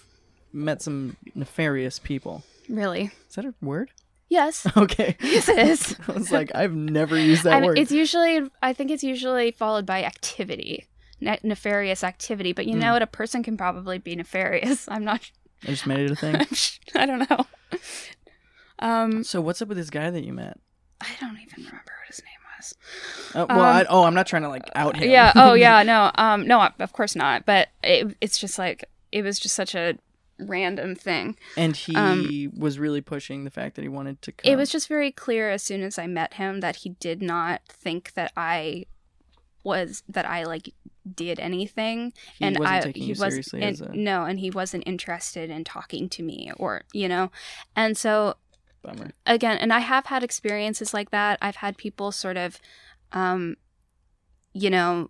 met some nefarious people. really? Is that a word? Yes. Okay. Yes, it is. I was like, I've never used that I mean, word. it's usually I think it's usually followed by activity, ne- nefarious activity. But you Hmm. know what? A person can probably be nefarious. I'm not. I just made it a thing. I don't know. Um, So what's up with this guy that you met? I don't even remember what his name was. Uh, well, I, Um, oh, I'm not trying to like out him. Yeah. Oh, yeah. No. Um. No. Of course not. But it, it's just like it was just such a random thing. and he Um, was really pushing the fact that he wanted to come. It was just very clear as soon as I met him that he did not think that I was that I like did anything, he and I he was seriously and, as a no, and he wasn't interested in talking to me or you know, and so bummer. again and i have had experiences like that i've had people sort of um you know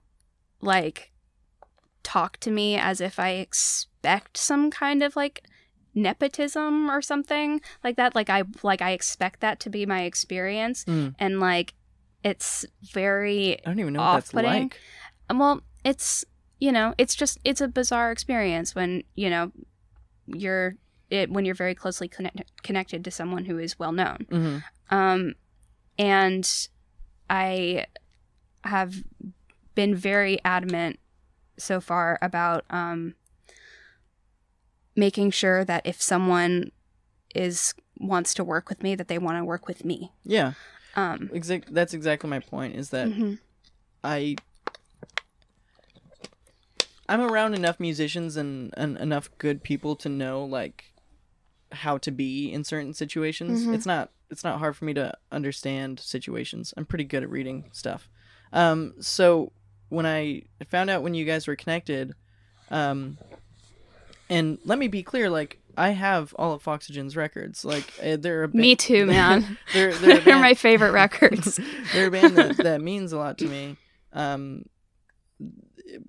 like talk to me as if i expect some kind of like nepotism or something like that like i like i expect that to be my experience Mm. and like it's very I don't even know what that's Off-putting. like. well it's you know it's just it's a bizarre experience when you know you're it when you're very closely connect- connected to someone who is well known hmm um, and I have been very adamant so far about um, making sure that if someone is wants to work with me, that they want to work with me. Yeah, Um, exact. That's exactly my point. Is that mhm. I I'm around enough musicians and, and enough good people to know like how to be in certain situations. Mhm. It's not it's not hard for me to understand situations. I'm pretty good at reading stuff. Um, so when I found out when you guys were connected, um, and let me be clear, like I have all of Foxygen's records. Like uh, they're ba- Me too, man. they're they're, They're band- my favorite records. they're a band that, that means a lot to me. Um,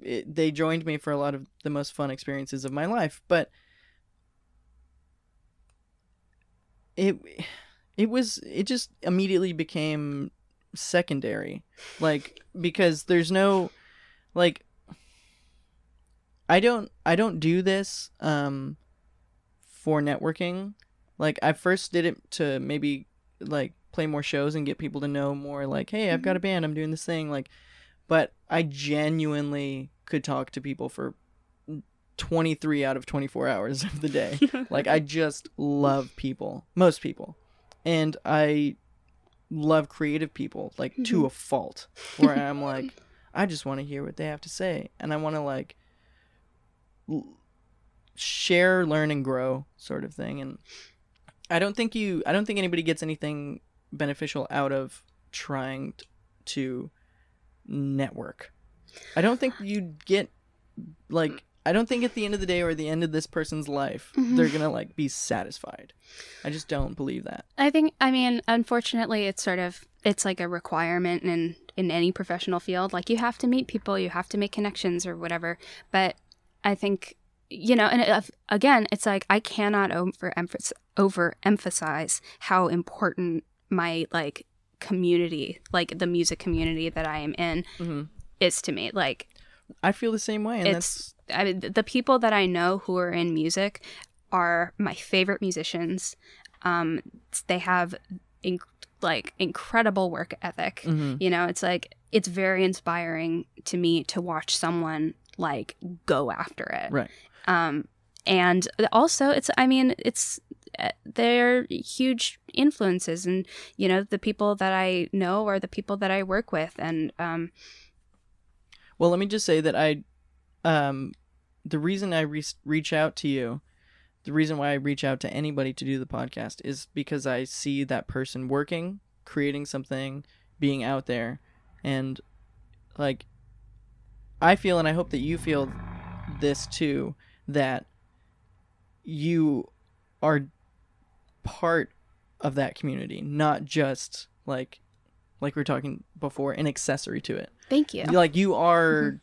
it, they joined me for a lot of the most fun experiences of my life, but it it was it just immediately became secondary, like because there's no like I don't I don't do this um for networking. Like I first did it to maybe like play more shows and get people to know more like hey i've got a band i'm doing this thing like but i genuinely could talk to people for 23 out of 24 hours of the day. Like i just love people most people. And i love creative people like to mm-hmm. a fault where i'm like i just want to hear what they have to say and i want to like l- share learn and grow sort of thing and I don't think you. I don't think anybody gets anything beneficial out of trying t- to network. I don't think you get like. I don't think at the end of the day or the end of this person's life Mhm. they're gonna like be satisfied. I just don't believe that. I think I mean unfortunately it's sort of it's like a requirement in in any professional field like you have to meet people you have to make connections or whatever but I think you know and if, again it's like I cannot overemphasize overemphasize how important my like community like the music community that I am in hmm is to me like I feel the same way, and It's- I mean, the people that I know who are in music are my favorite musicians. Um, they have inc- like incredible work ethic. that's. hmm You know, it's like it's very inspiring to me to watch someone like go after it. Right. Um, and also, it's I mean, it's uh, they're huge influences, and you know, the people that I know are the people that I work with, and um, Well, let me just say that I, um, the reason I re- reach out to you, the reason why I reach out to anybody to do the podcast is because I see that person working, creating something, being out there, and like, I feel, and I hope that you feel this too, that you are part of that community, not just like, like we were talking before, an accessory to it. Thank you. like you are mm-hmm.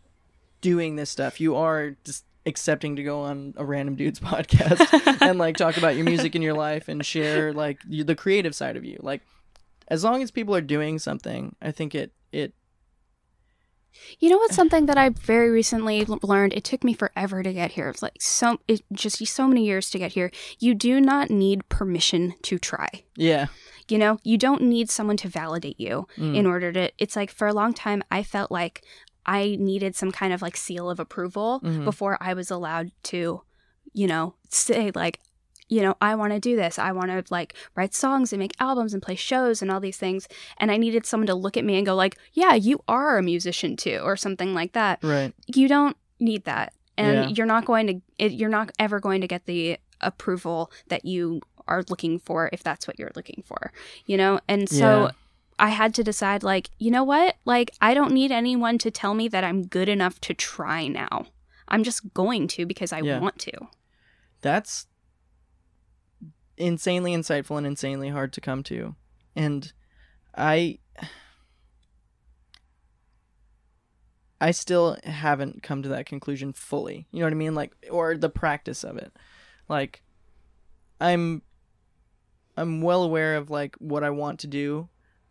Doing this stuff you are just accepting to go on a random dude's podcast and like talk about your music and your life and share like the creative side of you like as long as people are doing something i think it it You know what's something that I very recently learned? It took me forever to get here. It's like so, it just so many years to get here. You do not need permission to try. yeah You know, you don't need someone to validate you Mm. in order to. It's like for a long time, I felt like I needed some kind of like seal of approval Mhm. before I was allowed to, you know, say like, you know, I want to do this. I want to like write songs and make albums and play shows and all these things. And I needed someone to look at me and go like, "Yeah, you are a musician too," or something like that. right You don't need that, and Yeah. you're not going to. It, you're not ever going to get the approval that you are looking for if that's what you're looking for. You know, and so. Yeah. I had to decide, like, you know what? Like, I don't need anyone to tell me that I'm good enough to try now. I'm just going to because I Yeah. want to. that's insanely insightful and insanely hard to come to and i i still haven't come to that conclusion fully you know what i mean like or the practice of it like i'm i'm well aware of like what i want to do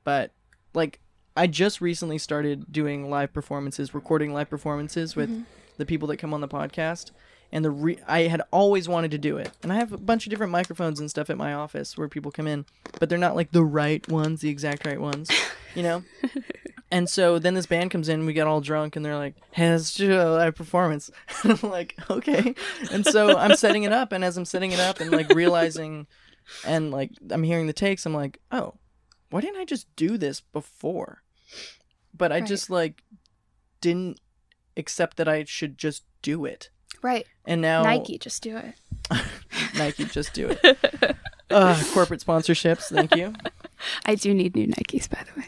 but like i just recently started doing live performances recording live performances with mm-hmm. the people that come on the podcast and the re- I had always wanted to do it. And I have a bunch of different microphones and stuff at my office where people come in, but they're not like the right ones, the exact right ones, you know. and so then this band comes in, we get all drunk, and they're like, "Hey, let's do a live performance." And I'm like, "Okay." And so I'm setting it up, and as I'm setting it up and like realizing, and like I'm hearing the takes, I'm like, "Oh, why didn't I just do this before?" But I Right. just like didn't accept that I should just do it. Right. And now Nike, just do it. Nike, just do it. uh, corporate sponsorships, thank you. I do need new Nikes, by the way.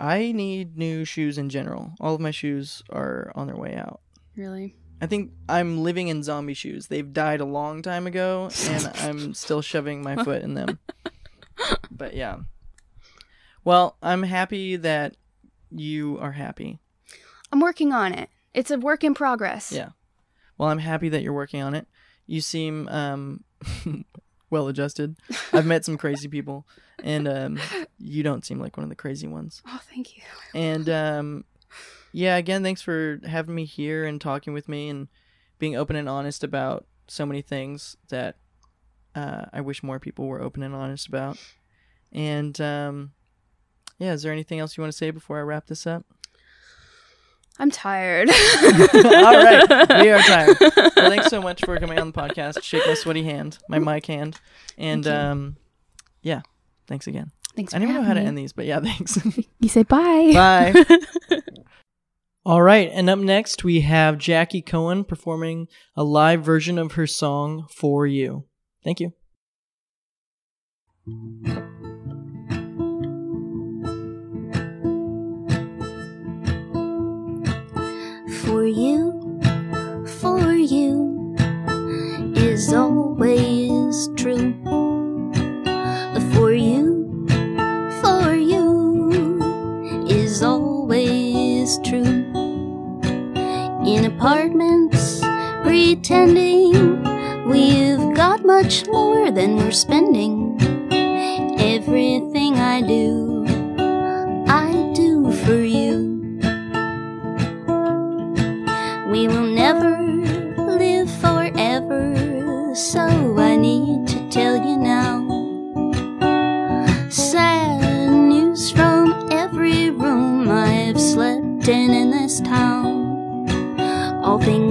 I need new shoes in general. All of my shoes are on their way out. Really? I think I'm living in zombie shoes. They've died a long time ago, and I'm still shoving my foot in them. But yeah. Well, I'm happy that you are happy. I'm working on it. It's a work in progress. Yeah. Well, I'm happy that you're working on it. You seem um, well adjusted. I've met some crazy people, and um, you don't seem like one of the crazy ones. Oh, thank you. And um, yeah, again, thanks for having me here and talking with me and being open and honest about so many things that uh, I wish more people were open and honest about. And um, yeah, is there anything else you want to say before I wrap this up? I'm tired. All right, we are tired. Well, thanks so much for coming on the podcast. Shake my sweaty hand, my mic hand, and um, yeah, thanks again. Thanks. I don't even know how to end these, but yeah, thanks. You say bye. Bye. All right, and up next we have Jackie Cohen performing a live version of her song For You. Thank you. You, for you is always true. For you, for you is always true. In apartments, pretending we've got much more than we're spending. Everything I do,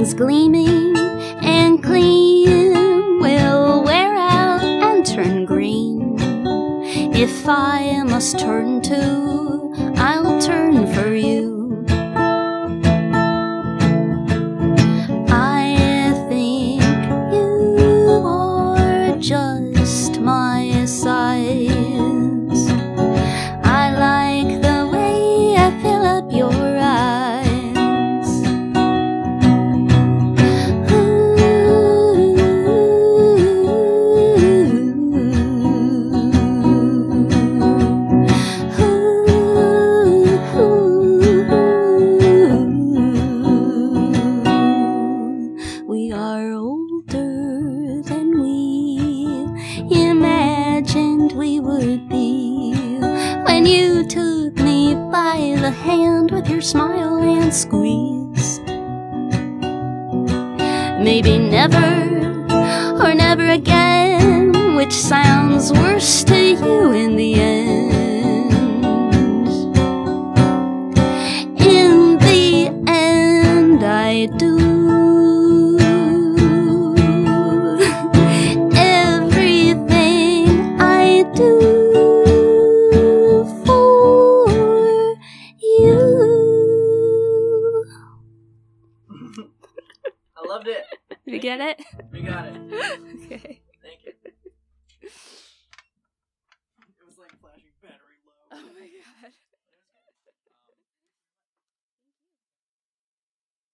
Things gleaming and clean will wear out and turn green. If I must turn to, I'll turn for